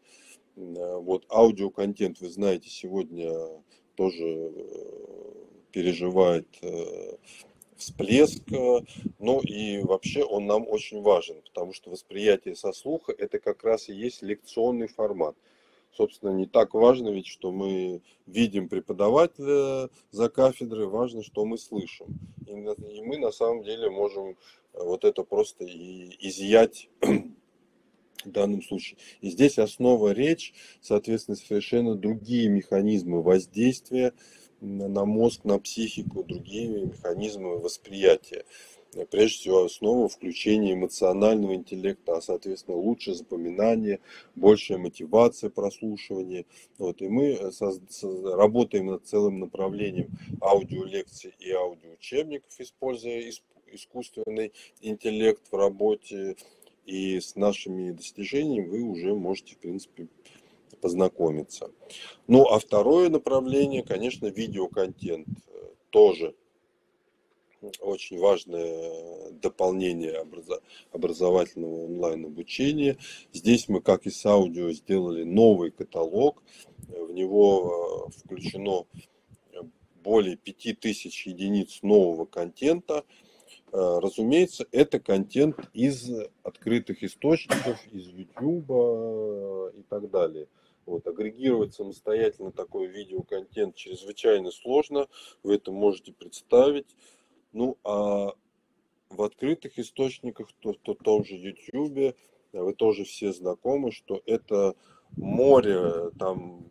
Э, вот аудиоконтент, вы знаете, сегодня тоже переживает всплеск, ну и вообще он нам очень важен, потому что восприятие со слуха это как раз и есть лекционный формат собственно, не так важно ведь, что мы видим преподавателя за кафедрой, важно, что мы слышим. И, и мы на самом деле можем э, вот это просто и изъять в данном случае. И здесь основа речь, соответственно, совершенно другие механизмы воздействия на мозг, на психику, другие механизмы восприятия. Э, прежде всего основа включения эмоционального интеллекта, а соответственно лучшее запоминание, большая мотивация прослушивания. Вот, и мы э, работаем над целым направлением аудиолекций и аудиоучебников, используя искусственный интеллект в работе. И с нашими достижениями вы уже можете, в принципе, познакомиться. Ну, а второе направление, конечно, видеоконтент. Э, тоже очень важное дополнение образовательного онлайн-обучения. Здесь мы, как и с аудио, сделали новый каталог. В него э, включено более 5000 единиц нового контента. Э, разумеется, это контент из открытых источников, из YouTube э, и так далее. Вот, агрегировать самостоятельно такой видеоконтент чрезвычайно сложно. Вы это можете представить. Ну, а в открытых источниках, то, то том же YouTube, вы тоже все знакомы, что это море, там,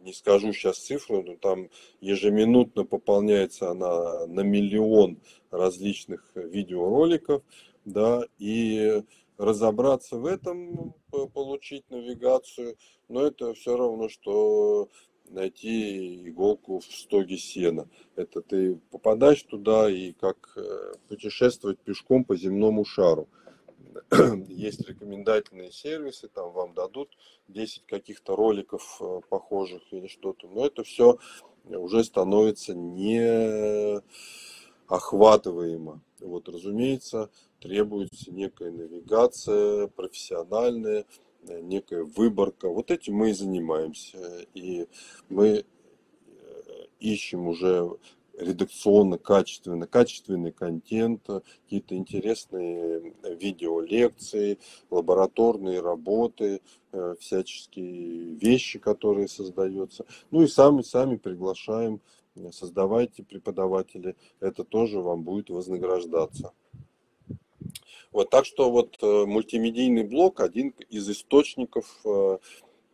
не скажу сейчас цифру, но там ежеминутно пополняется она на миллион различных видеороликов, да, и разобраться в этом, получить навигацию, но это все равно, что найти иголку в стоге сена. Это ты попадаешь туда и как э, путешествовать пешком по земному шару. есть рекомендательные сервисы, там вам дадут 10 каких-то роликов э, похожих или что-то, но это все уже становится не охватываемо. Вот, разумеется, требуется некая навигация профессиональная, некая выборка. Вот этим мы и занимаемся. И мы э, ищем уже редакционно, качественно, качественный контент, какие-то интересные видеолекции, лабораторные работы, э, всяческие вещи, которые создаются. Ну и сами, сами приглашаем, э, создавайте преподаватели, это тоже вам будет вознаграждаться. Вот, так что вот э, мультимедийный блок один из источников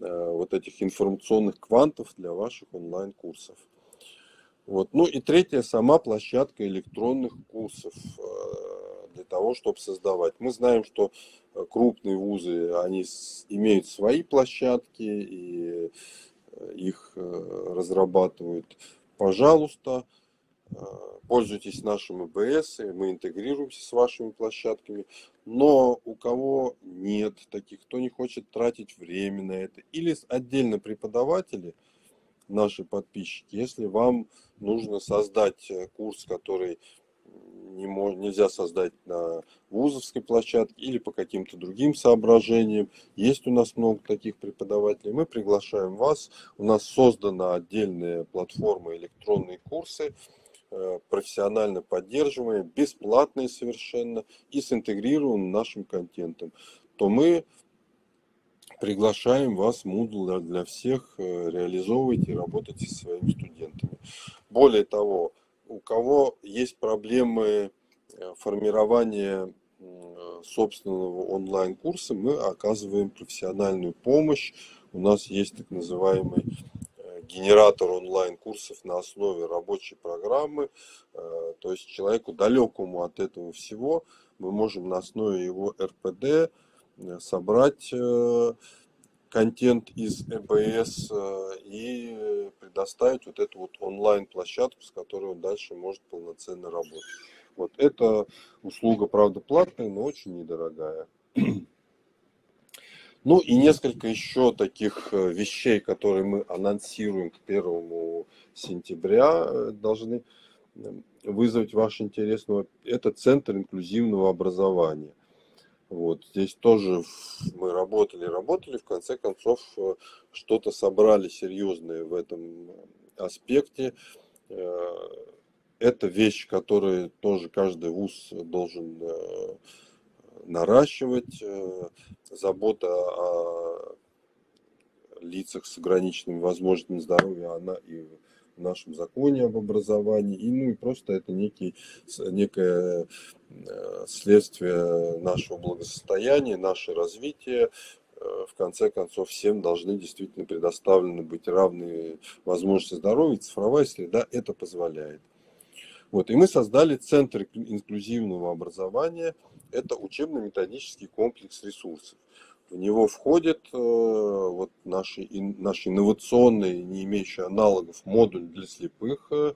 вот этих информационных квантов для ваших онлайн-курсов. Вот. Ну и третье, сама площадка электронных курсов э, для того, чтобы создавать. Мы знаем, что э, крупные вузы, они имеют свои площадки и э, их разрабатывают. Пожалуйста, пользуйтесь нашим ИБС, мы интегрируемся с вашими площадками. Но у кого нет таких, кто не хочет тратить время на это, или отдельно преподаватели – наши подписчики. Если вам нужно создать э, курс, который не мож, нельзя создать на вузовской площадке или по каким-то другим соображениям. Есть у нас много таких преподавателей. Мы приглашаем вас. У нас создана отдельная платформа электронные курсы, э, профессионально поддерживаемые, бесплатные совершенно и с интегрированным нашим контентом. То мы приглашаем вас Moodle для всех, э, реализовывайте и работайте со своими студентами. Более того, у кого есть проблемы э, формирования собственного онлайн-курса, мы оказываем профессиональную помощь. У нас есть так называемый э, генератор онлайн-курсов на основе рабочей программы. То есть человеку далекому от этого всего мы можем на основе его РПД Э, собрать э, контент из ЭБС э, и предоставить вот эту вот онлайн-площадку, с которой он дальше может полноценно работать. Вот эта услуга, правда, платная, но очень недорогая. Ну и несколько еще таких вещей, которые мы анонсируем к первому сентября, должны вызвать ваш интерес. Это Центр инклюзивного образования. Вот здесь тоже мы работали, работали, в конце концов э, что-то собрали серьезное в этом аспекте. Э, это вещь, которую тоже каждый вуз должен э, наращивать. Забота о лицах с ограниченными возможностями здоровья, она и в нашем законе об образовании, и ну и просто это некий, некое э, следствие нашего благосостояния, наше развитие. Э, в конце концов, всем должны действительно предоставлены быть равные возможности здоровья, цифровая среда это позволяет. Вот, и мы создали Центр инклюзивного образования. Это учебно-методический комплекс ресурсов. В него входит э, вот наши, наш инновационный, не имеющий аналогов модуль для слепых, э,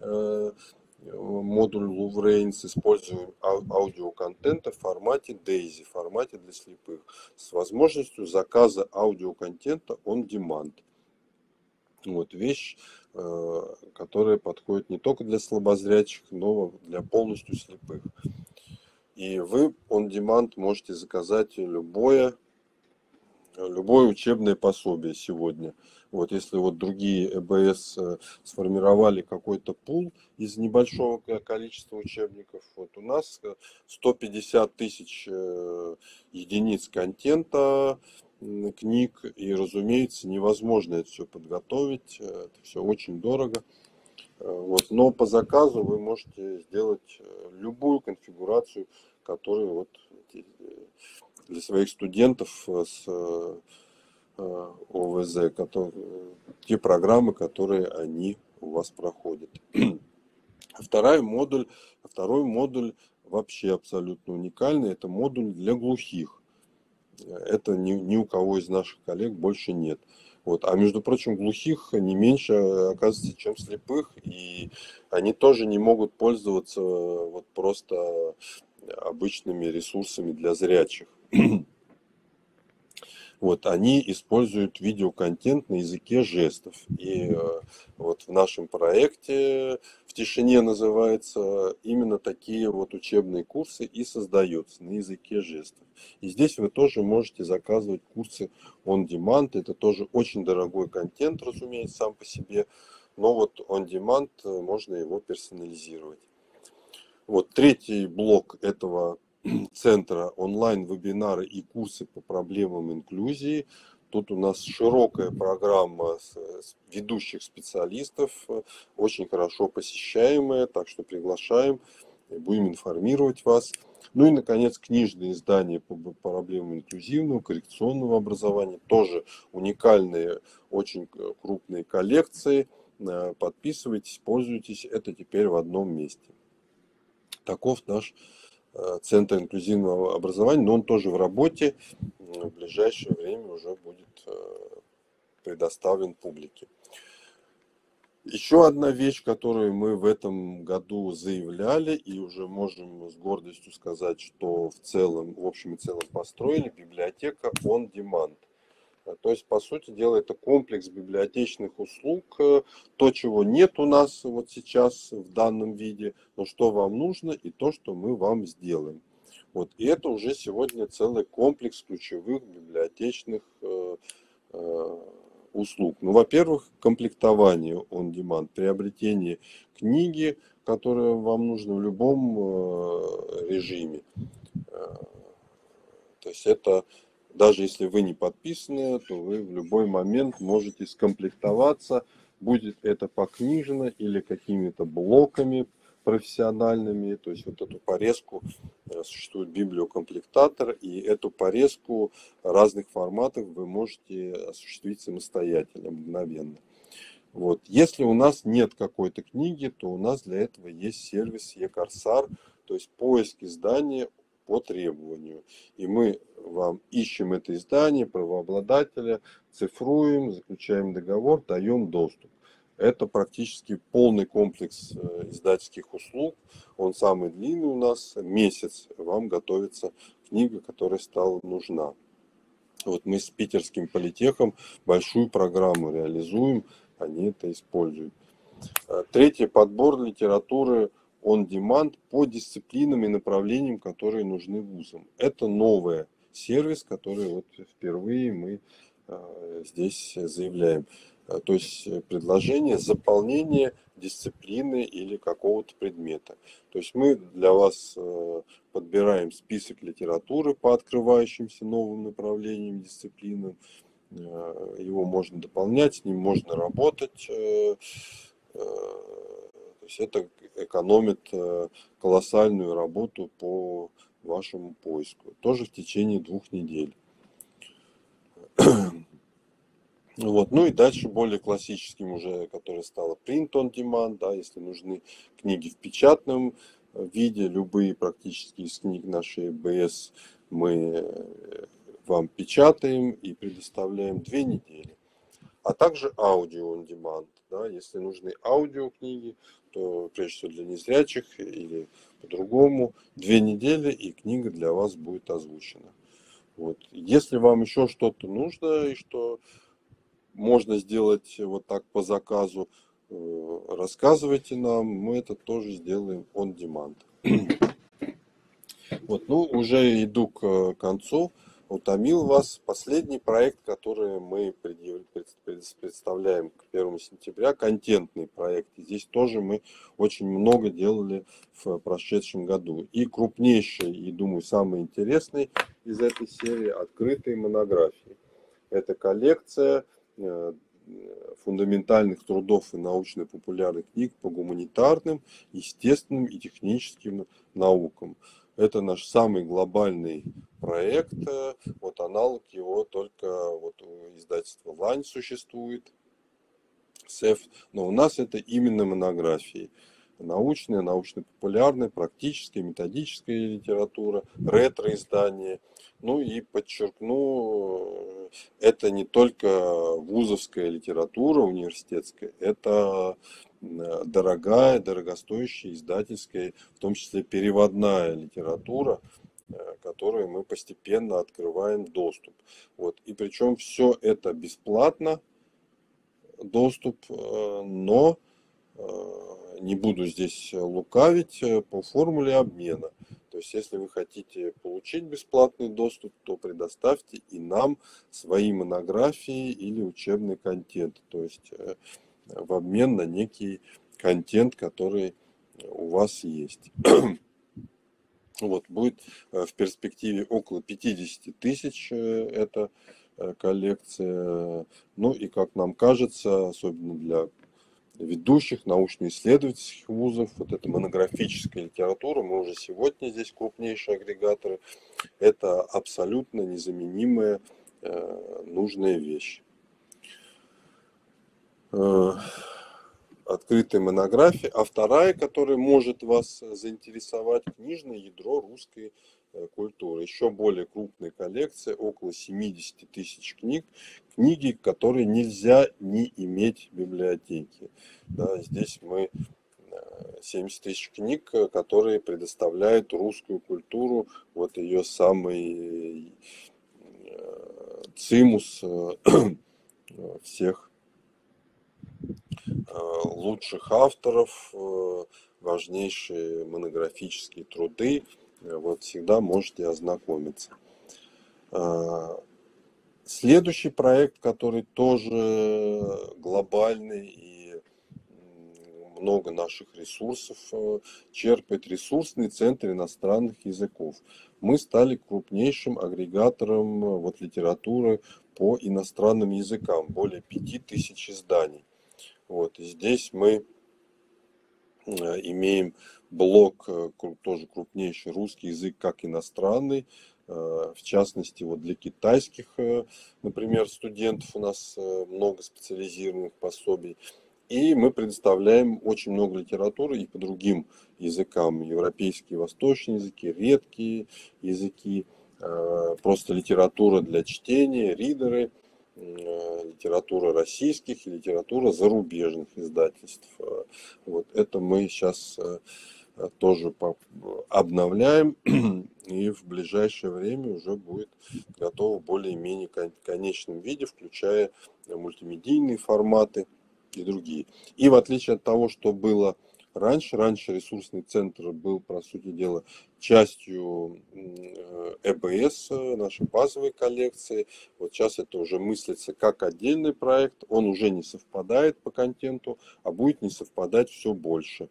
э, модуль Louvrain с использованием аудиоконтента в формате DAISY, в формате для слепых, с возможностью заказа аудиоконтента on demand. Вот вещь, которая подходит не только для слабозрячих, но для полностью слепых. И вы on demand можете заказать любое любое учебное пособие сегодня. Вот, если вот другие ЭБС э, сформировали какой-то пул из небольшого количества учебников, вот у нас 150 э, тысяч э, единиц контента, книг, и, разумеется, невозможно это все подготовить, это все очень дорого. Вот, но по заказу вы можете сделать любую конфигурацию, которую вот для своих студентов э, с э, э, ОВЗ, которые, те программы, которые они у вас проходят. Второй модуль, второй модуль вообще абсолютно уникальный, это модуль для глухих. Это ни, ни у кого из наших коллег больше нет. Вот. А между прочим, глухих не меньше, оказывается, чем слепых, и они тоже не могут пользоваться вот просто обычными ресурсами для зрячих. Вот, они используют видеоконтент на языке жестов. И э, вот в нашем проекте в тишине называется именно такие вот учебные курсы и создаются на языке жестов. И здесь вы тоже можете заказывать курсы on demand. Это тоже очень дорогой контент, разумеется, сам по себе. Но вот on demand э, можно его персонализировать. Вот третий блок этого центра онлайн-вебинары и курсы по проблемам инклюзии. Тут у нас широкая программа ведущих специалистов, очень хорошо посещаемая, так что приглашаем, будем информировать вас. Ну и, наконец, книжные издания по проблемам инклюзивного, коррекционного образования. Тоже уникальные, очень крупные коллекции. Э, подписывайтесь, пользуйтесь. Это теперь в одном месте. Таков наш Центр инклюзивного образования, но он тоже в работе, в ближайшее время уже будет э, предоставлен публике. Еще одна вещь, которую мы в этом году заявляли и уже можем с гордостью сказать, что в целом, в общем и целом построили, библиотека on demand. То есть, по сути дела, это комплекс библиотечных услуг, э, то, чего нет у нас вот сейчас в данном виде, но что вам нужно и то, что мы вам сделаем. Вот. И это уже сегодня целый комплекс ключевых библиотечных э, э, услуг. Ну, во-первых, комплектование on demand, приобретение книги, которая вам нужна в любом э, режиме. Э, то есть это даже если вы не подписаны, то вы в любой момент можете скомплектоваться, будет это покнижено или какими-то блоками профессиональными, то есть вот эту порезку э, существует библиокомплектатор, и эту порезку разных форматов вы можете осуществить самостоятельно, мгновенно. Вот. Если у нас нет какой-то книги, то у нас для этого есть сервис eCorsar, то есть поиск издания по требованию. И мы вам ищем это издание, правообладателя, цифруем, заключаем договор, даем доступ. Это практически полный комплекс э, издательских услуг. Он самый длинный у нас. Месяц вам готовится книга, которая стала нужна. Вот мы с питерским политехом большую программу реализуем, они это используют. Э, третий подбор литературы on demand по дисциплинам и направлениям, которые нужны вузам. Это новый сервис, который вот впервые мы а, здесь заявляем. А, то есть предложение заполнения дисциплины или какого-то предмета. То есть мы для вас а, подбираем список литературы по открывающимся новым направлениям, дисциплинам. Его можно дополнять, с ним можно работать. Э, э, то есть это экономит э, колоссальную работу по вашему поиску. Тоже в течение двух недель. Вот. Ну и дальше более классическим уже, который стало print on demand, да, если нужны книги в печатном э, виде, любые практически из книг нашей БС мы э, вам печатаем и предоставляем две недели. А также аудио on demand, да, если нужны аудиокниги, то прежде всего для незрячих или по-другому, две недели и книга для вас будет озвучена. Вот. Если вам еще что-то нужно и что можно сделать вот так по заказу, э, рассказывайте нам, мы это тоже сделаем on demand. Вот, ну, уже иду к концу утомил вас. Последний проект, который мы представляем к 1 сентября, контентный проект. здесь тоже мы очень много делали в прошедшем году. И крупнейший, и, думаю, самый интересный из этой серии – открытые монографии. Это коллекция э, фундаментальных трудов и научно-популярных книг по гуманитарным, естественным и техническим наукам. Это наш самый глобальный проект. Вот аналог его только вот у издательства Лань существует. СЭФ. Но у нас это именно монографии. Научная, научно-популярная, практическая, методическая литература, ретро-издание. Ну и подчеркну, это не только вузовская литература университетская, это дорогая, дорогостоящая издательская, в том числе переводная литература, которую мы постепенно открываем доступ. Вот. И причем все это бесплатно, доступ, но не буду здесь лукавить, по формуле обмена. То есть, если вы хотите получить бесплатный доступ, то предоставьте и нам свои монографии или учебный контент. То есть, э, в обмен на некий контент, который у вас есть. Вот, будет э, в перспективе около 50 тысяч э, эта коллекция. Ну и, как нам кажется, особенно для ведущих научно-исследовательских вузов, вот эта монографическая литература, мы уже сегодня здесь крупнейшие агрегаторы, это абсолютно незаменимая э, нужная вещь. Э, открытая монография, а вторая, которая может вас заинтересовать, книжное ядро русской Э, культуры. Еще более крупная коллекция, около 70 тысяч книг, книги, которые нельзя не иметь в библиотеке. Да, здесь мы 70 э, тысяч книг, которые предоставляют русскую культуру, вот ее самый цимус всех лучших авторов, важнейшие монографические труды, вот всегда можете ознакомиться. А, следующий проект, который тоже глобальный и много наших ресурсов э, черпает, ресурсный центр иностранных языков. Мы стали крупнейшим агрегатором э, вот, литературы по иностранным языкам, более 5000 изданий. Вот, и здесь мы э, имеем блок э, тоже крупнейший русский язык как иностранный, э, в частности, вот для китайских, например, студентов у нас много специализированных пособий. И мы предоставляем очень много литературы и по другим языкам, европейские, восточные языки, редкие языки, просто литература для чтения, ридеры, литература российских и литература зарубежных издательств. Вот это мы сейчас Э, тоже обновляем и в ближайшее время уже будет готово более-менее конечном виде, включая мультимедийные форматы и другие. И в отличие от того, что было раньше, раньше ресурсный центр был, по сути дела, частью ЭБС, э нашей базовой коллекции. Вот сейчас это уже мыслится как отдельный проект, он уже не совпадает по контенту, а будет не совпадать все больше.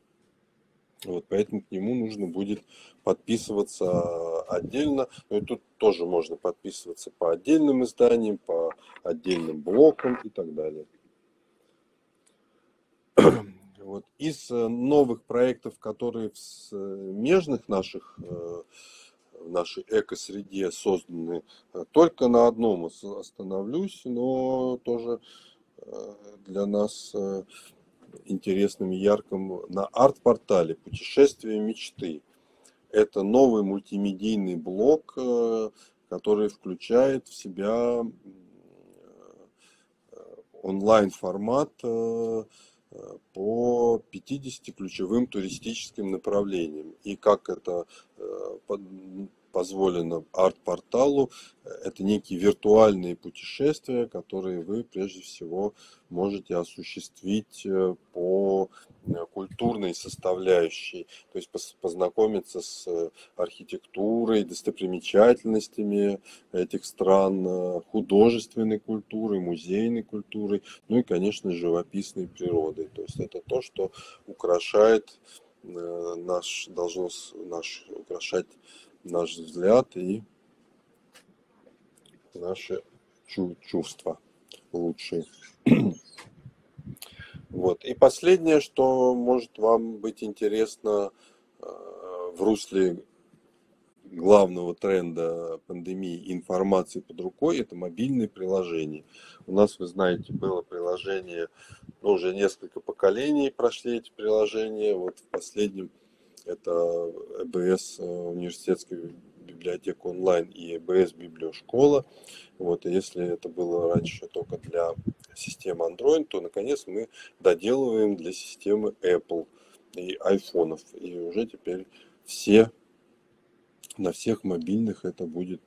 Вот, поэтому к нему нужно будет подписываться отдельно. Ну и тут тоже можно подписываться по отдельным изданиям, по отдельным блокам и так далее. Вот. Из э, новых проектов, которые в смежных наших э, в нашей эко-среде созданы, э, только на одном остановлюсь, но тоже для нас интересным и ярким на арт-портале «Путешествие мечты». Это новый мультимедийный блог, э, который включает в себя э, онлайн-формат э, по 50 ключевым туристическим направлениям. И как это позволено арт-порталу. Это некие виртуальные путешествия, которые вы прежде всего можете осуществить э, по э, культурной составляющей, то есть познакомиться с э, архитектурой, достопримечательностями этих стран, художественной культурой, музейной культурой, ну и, конечно, живописной природой. То есть это то, что украшает наш, должно наш украшать наш взгляд и наши чувства лучшие. Вот. И последнее, что может вам быть интересно э, в русле главного тренда пандемии информации под рукой, это мобильные приложения. У нас, вы знаете, было приложение, ну, уже несколько поколений прошли эти приложения. Вот в последнем это ЭБС, э, университетская библиотека онлайн и EBS библиошкола. Вот, и если это было раньше только для системы Android, то наконец мы доделываем для системы Apple и айфонов. И уже теперь все на всех мобильных это будет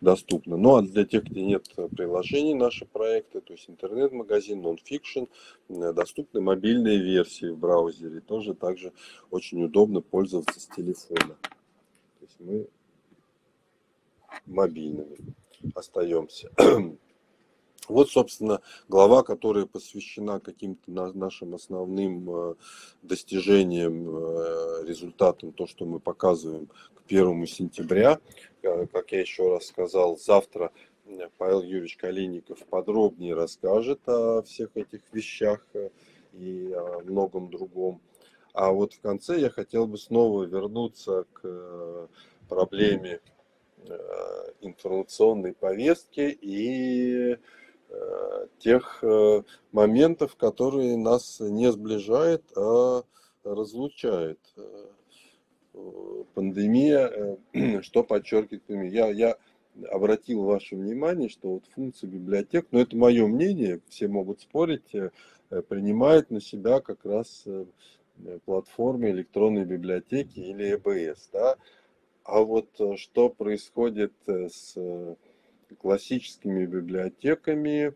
доступно. Ну а для тех, где нет приложений наши проекты, то есть интернет-магазин, нон-фикшн, э, доступны мобильные версии в браузере. Тоже также очень удобно пользоваться с телефона. То есть мы мобильными остаемся. Вот, собственно, глава, которая посвящена каким-то нашим основным э, достижениям, э, результатам, то, что мы показываем к первому сентября. Э, как я еще раз сказал, завтра Павел Юрьевич Калиников подробнее расскажет о всех этих вещах и о многом другом. А вот в конце я хотел бы снова вернуться к проблеме информационной повестки и тех э, моментов, которые нас не сближает, а разлучает. Э, пандемия, что подчеркивает пандемия? Я, я обратил ваше внимание, что вот функция библиотек, но это мое мнение, все могут спорить, принимает на себя как раз платформы электронной библиотеки или ЭБС. Да? А вот что происходит с классическими библиотеками.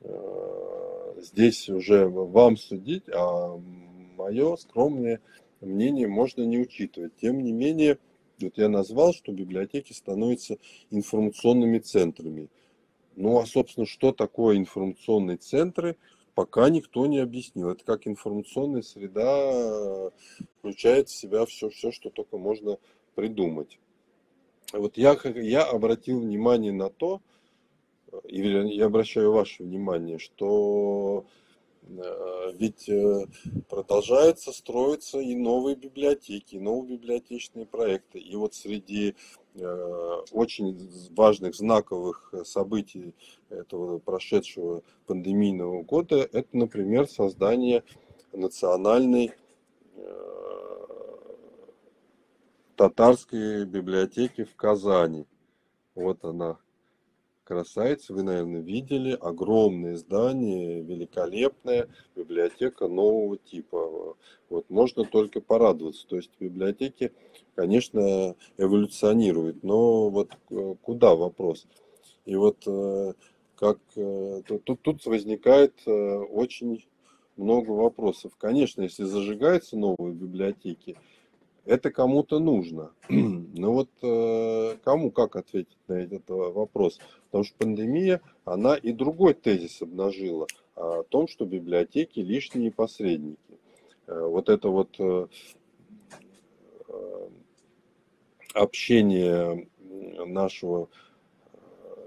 Э, здесь уже вам судить, а мое скромное мнение можно не учитывать. Тем не менее, вот я назвал, что библиотеки становятся информационными центрами. Ну а, собственно, что такое информационные центры, пока никто не объяснил. Это как информационная среда включает в себя все, все что только можно придумать вот я, я обратил внимание на то, и я обращаю ваше внимание, что э, ведь э, продолжается строиться и новые библиотеки, и новые библиотечные проекты. И вот среди э, очень важных знаковых событий этого прошедшего пандемийного года, это, например, создание национальной татарской библиотеки в Казани. Вот она, красавица, вы, наверное, видели. Огромное здание, великолепная библиотека нового типа. Вот можно только порадоваться. То есть библиотеки, конечно, эволюционируют, но вот э, куда вопрос? И вот э, как э, тут, тут возникает очень много вопросов. Конечно, если зажигаются новые библиотеки, это кому-то нужно. Но вот э, кому как ответить на этот вопрос? Потому что пандемия, она и другой тезис обнажила о том, что библиотеки лишние посредники. Э, вот это вот э, общение нашего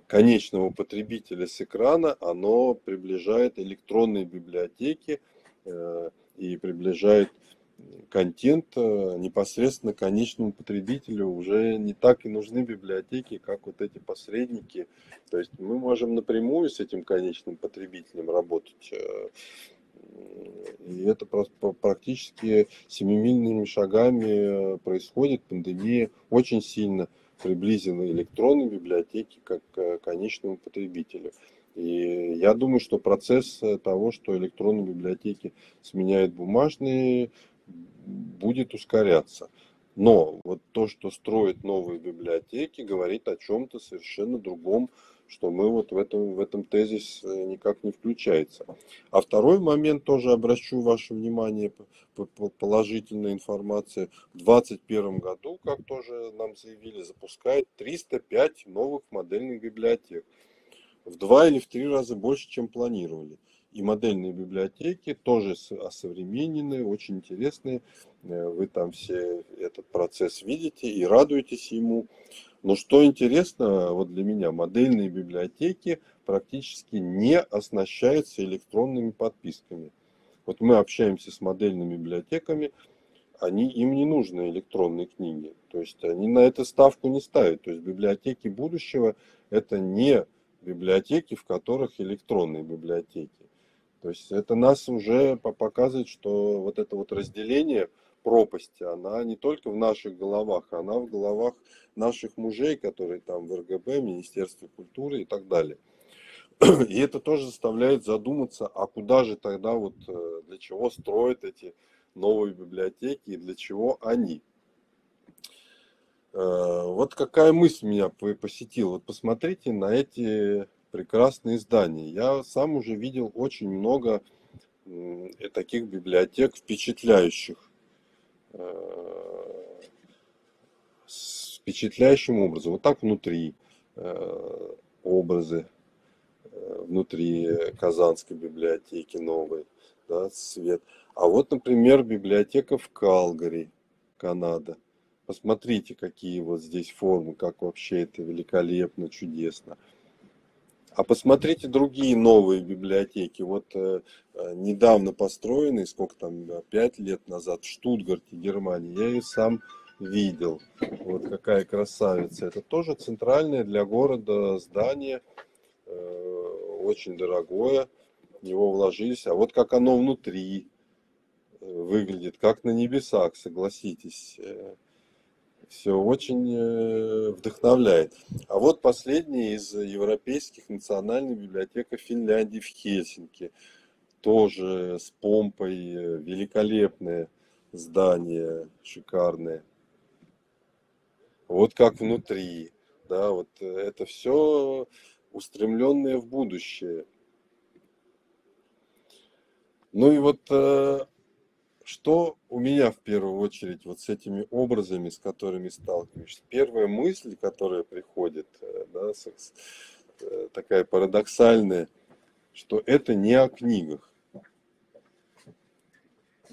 конечного потребителя с экрана, оно приближает электронные библиотеки и приближает контент э, непосредственно конечному потребителю уже не так и нужны библиотеки, как вот эти посредники. То есть мы можем напрямую с этим конечным потребителем работать. Э, и это практически семимильными шагами э, происходит. Пандемия очень сильно приблизила электронные библиотеки как к конечному потребителю. И я думаю, что процесс того, что электронные библиотеки сменяют бумажные будет ускоряться. Но вот то, что строит новые библиотеки, говорит о чем-то совершенно другом, что мы вот в этом, в этом тезис э, никак не включается. А второй момент тоже обращу ваше внимание, положительная информация. В 2021 году, как тоже нам заявили, запускает 305 новых модельных библиотек. В два или в три раза больше, чем планировали и модельные библиотеки тоже осовремененные, очень интересные. Э, вы там все этот процесс видите и радуетесь ему. Но что интересно, вот для меня, модельные библиотеки практически не оснащаются электронными подписками. Вот мы общаемся с модельными библиотеками, они, им не нужны электронные книги. То есть они на это ставку не ставят. То есть библиотеки будущего это не библиотеки, в которых электронные библиотеки. То есть это нас уже показывает, что вот это вот разделение пропасти, она не только в наших головах, она в головах наших мужей, которые там в РГБ, Министерстве культуры и так далее. И это тоже заставляет задуматься, а куда же тогда вот э, для чего строят эти новые библиотеки и для чего они. Э, вот какая мысль меня посетила. Вот посмотрите на эти прекрасные здания. Я сам уже видел очень много таких библиотек впечатляющих. Э, с впечатляющим образом. Вот так внутри образы внутри Казанской библиотеки новой, да, свет. А вот, например, библиотека в Калгари, Канада. Посмотрите, какие вот здесь формы, как вообще это великолепно, чудесно. А посмотрите другие новые библиотеки. Вот э, э недавно построенные, сколько там, пять лет назад в Штутгарте, Германии. Я ее сам видел. Вот какая красавица. Это тоже центральное для города здание. Э, очень дорогое, в него вложились. А вот как оно внутри э, выглядит, как на небесах, согласитесь. Э, Все очень э, вдохновляет. А вот последний из европейских национальных библиотек Финляндии в Хельсинки. Тоже с помпой, великолепное здание, шикарное. Вот как внутри. Да, вот это все устремленные в будущее. Ну и вот э, что у меня в первую очередь вот с этими образами, с которыми сталкиваешься? Первая мысль, которая приходит, э, да, э, такая парадоксальная, что это не о книгах.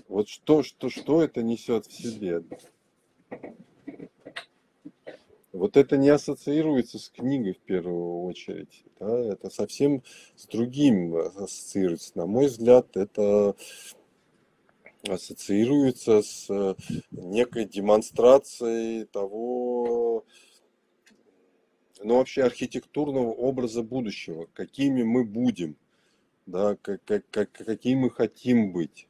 Вот что, что, что это несет в себе? Вот это не ассоциируется с книгой в первую очередь. Да? Это совсем с другим ассоциируется. На мой взгляд, это ассоциируется с э, некой демонстрацией того, ну вообще архитектурного образа будущего, какими мы будем, да, как, как, как, какие мы хотим быть.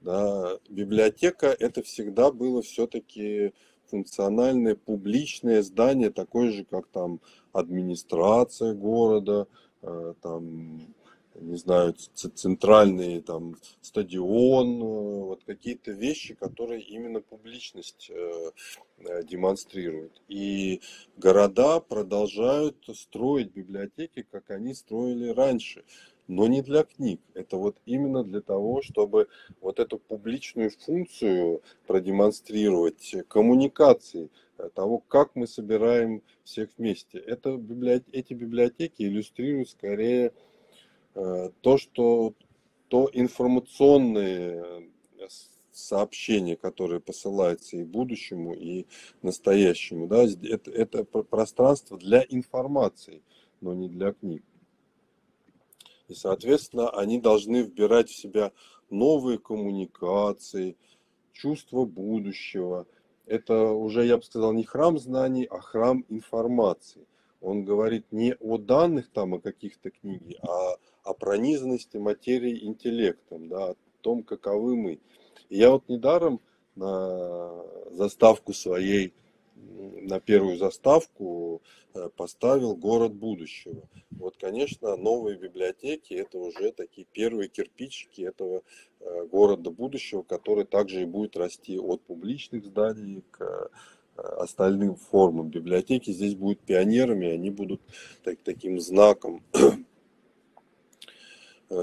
Да. Библиотека это всегда было все-таки функциональное публичное здание, такое же, как там администрация города, э, там, не знаю, центральный там стадион, э, вот какие-то вещи, которые именно публичность э, демонстрируют. И города продолжают строить библиотеки, как они строили раньше но не для книг. Это вот именно для того, чтобы вот эту публичную функцию продемонстрировать, коммуникации, э, того, как мы собираем всех вместе. Это библиотеки, эти библиотеки иллюстрируют скорее э, то, что то информационные э, сообщения, которые посылаются и будущему, и настоящему. Да, это, это пространство для информации, но не для книг. И, соответственно, они должны вбирать в себя новые коммуникации, чувство будущего. Это уже, я бы сказал, не храм знаний, а храм информации. Он говорит не о данных там, о каких-то книгах, а о пронизанности материи интеллектом, да, о том, каковы мы. И я вот недаром на заставку своей на первую заставку э, поставил город будущего. Вот, конечно, новые библиотеки это уже такие первые кирпичики этого э, города будущего, который также и будет расти от публичных зданий к остальным формам библиотеки. Здесь будут пионерами, они будут так, таким знаком.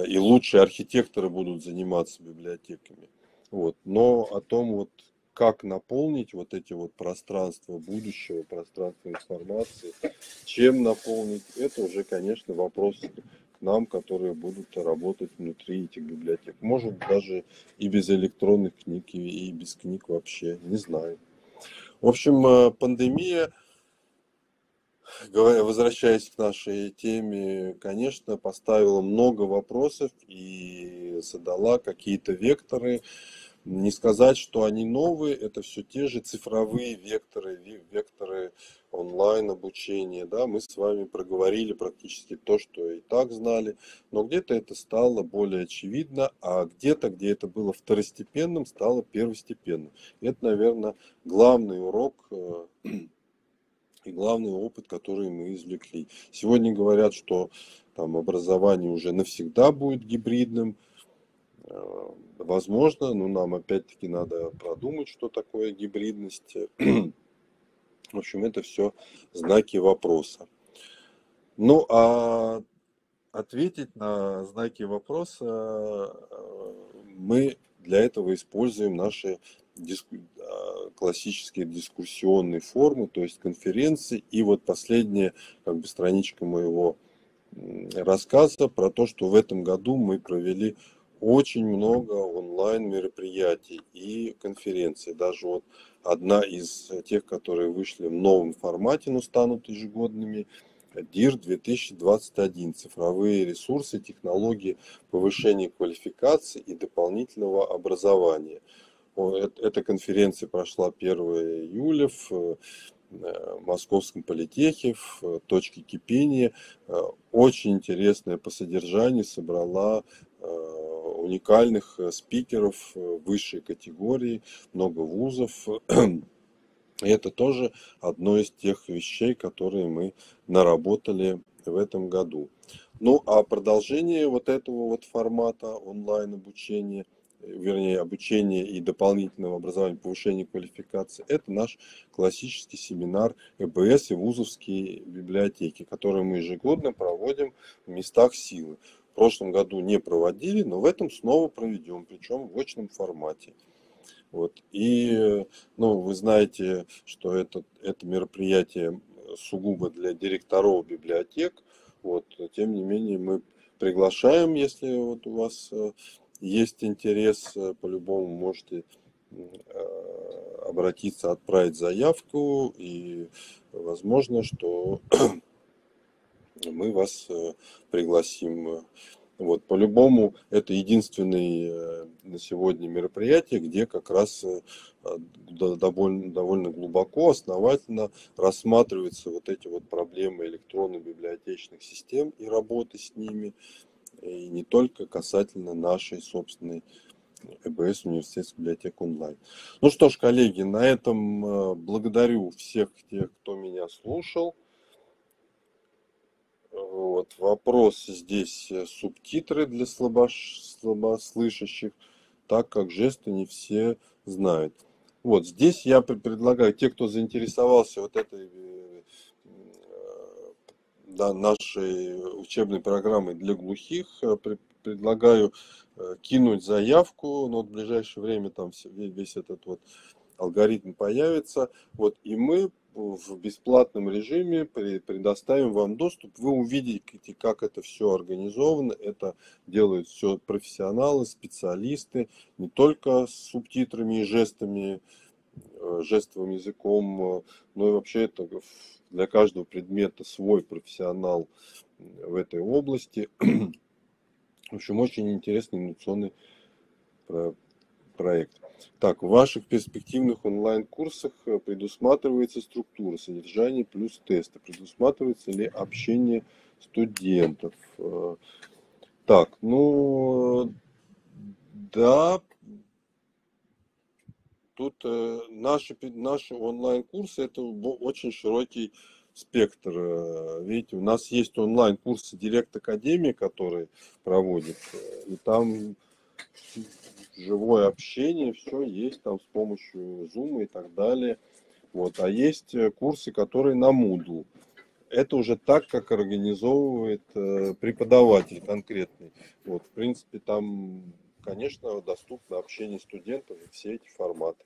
И лучшие архитекторы будут заниматься библиотеками. Вот. Но о том, вот, как наполнить вот эти вот пространства будущего, пространства информации, чем наполнить, это уже, конечно, вопрос к нам, которые будут работать внутри этих библиотек. Может, даже и без электронных книг, и без книг вообще, не знаю. В общем, э, пандемия, возвращаясь к нашей теме, конечно, поставила много вопросов и задала какие-то векторы, не сказать, что они новые, это все те же цифровые векторы, векторы онлайн обучения. Да? Мы с вами проговорили практически то, что и так знали, но где-то это стало более очевидно, а где-то, где это было второстепенным, стало первостепенным. Это, наверное, главный урок э, и главный опыт, который мы извлекли. Сегодня говорят, что там образование уже навсегда будет гибридным, возможно, но нам опять-таки надо продумать, что такое гибридность. В общем, это все знаки вопроса. Ну, а ответить на знаки вопроса э, мы для этого используем наши диску... Э, классические дискуссионные формы, то есть конференции. И вот последняя как бы, страничка моего рассказа про то, что в этом году мы провели очень много онлайн мероприятий и конференций. Даже вот одна из тех, которые вышли в новом формате, но станут ежегодными, ДИР 2021. Цифровые ресурсы, технологии повышения квалификации и дополнительного образования. Эта конференция прошла 1 июля в э, Московском политехе, в э, точке кипения. Э, очень интересная по содержанию собрала уникальных э, спикеров э, высшей категории, много вузов. И это тоже одно из тех вещей, которые мы наработали в этом году. Ну а продолжение вот этого вот формата онлайн обучения, вернее обучения и дополнительного образования, повышения квалификации, это наш классический семинар ЭБС и вузовские библиотеки, которые мы ежегодно проводим в местах силы в прошлом году не проводили, но в этом снова проведем, причем в очном формате. Вот. И ну, вы знаете, что это, это мероприятие сугубо для директоров библиотек. Вот. Тем не менее, мы приглашаем, если вот у вас э, есть интерес, э, по-любому можете э, обратиться, отправить заявку, и возможно, что мы вас э, пригласим. Вот, по-любому, это единственное э, на сегодня мероприятие, где как раз э, довольно, довольно глубоко, основательно рассматриваются вот эти вот проблемы электронно-библиотечных систем и работы с ними, и не только касательно нашей собственной ЭБС университетской библиотек онлайн. Ну что ж, коллеги, на этом благодарю всех тех, кто меня слушал. Вот, вопрос здесь э, субтитры для слабош... слабослышащих, так как жесты не все знают. Вот здесь я предлагаю, те, кто заинтересовался вот этой э, да, нашей учебной программой для глухих, э, предлагаю кинуть заявку, но в ближайшее время там весь этот вот алгоритм появится, вот, и мы в бесплатном режиме предоставим вам доступ. Вы увидите, как это все организовано. Это делают все профессионалы, специалисты, не только с субтитрами и жестами, э, жестовым языком, но и вообще это для каждого предмета свой профессионал в этой области. В общем, очень интересный инновационный проект. Так, в ваших перспективных онлайн-курсах э, предусматривается структура содержания плюс тесты. Предусматривается ли общение студентов? Э, так, ну, да, тут э, наши, наши онлайн-курсы это очень широкий спектр. Видите, у нас есть онлайн-курсы Директ Академии, которые проводит, и там живое общение, все есть там с помощью Zoom и так далее. Вот. А есть э, курсы, которые на Moodle. Это уже так, как организовывает э, преподаватель конкретный. Вот, в принципе, там, конечно, доступно общение студентов и все эти форматы.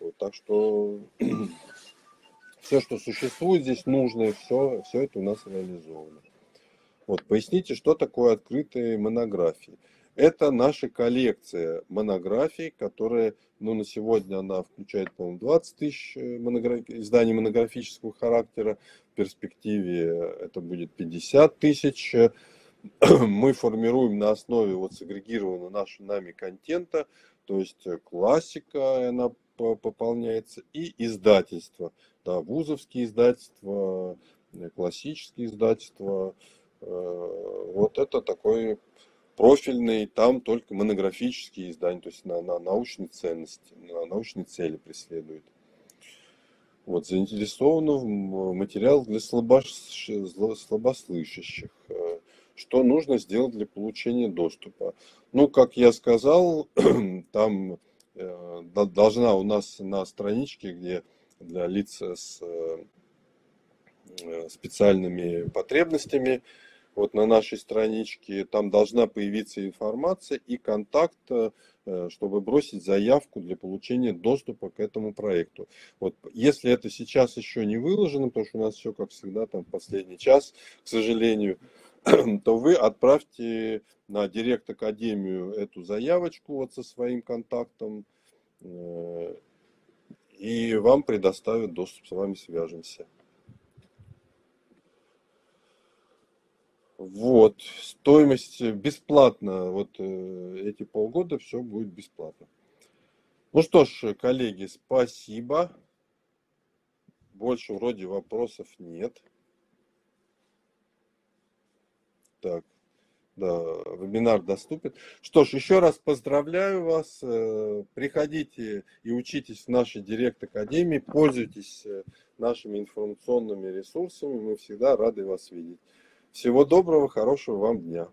Вот, так что все, что существует здесь нужное, все, все это у нас реализовано. Вот, поясните, что такое открытые монографии. Это наша коллекция монографий, которая, ну, на сегодня она включает, по-моему, 20 тысяч э, монограф... изданий монографического характера. В перспективе это будет 50 тысяч. Мы формируем на основе вот сагрегированного нашего нами контента, то есть классика, она пополняется, и издательство, да, вузовские издательства, классические издательства, вот это такой профильный, там только монографические издания, то есть на, на научной ценности, на научной цели преследует. Вот, заинтересованы в материал для слабослышащих. Э, что нужно сделать для получения доступа? Ну, как я сказал, там э, должна у нас на страничке, где для лиц с э, специальными потребностями, вот на нашей страничке, там должна появиться информация и контакт, э, чтобы бросить заявку для получения доступа к этому проекту. Вот если это сейчас еще не выложено, потому что у нас все, как всегда, там последний час, к сожалению, то вы отправьте на Директ Академию эту заявочку вот со своим контактом, э, и вам предоставят доступ, с вами свяжемся. Вот, стоимость бесплатно, вот э, эти полгода все будет бесплатно. Ну что ж, коллеги, спасибо. Больше вроде вопросов нет. Так, да, вебинар доступен. Что ж, еще раз поздравляю вас. Э, приходите и учитесь в нашей Директ Академии, пользуйтесь э, нашими информационными ресурсами. Мы всегда рады вас видеть. Всего доброго, хорошего вам дня.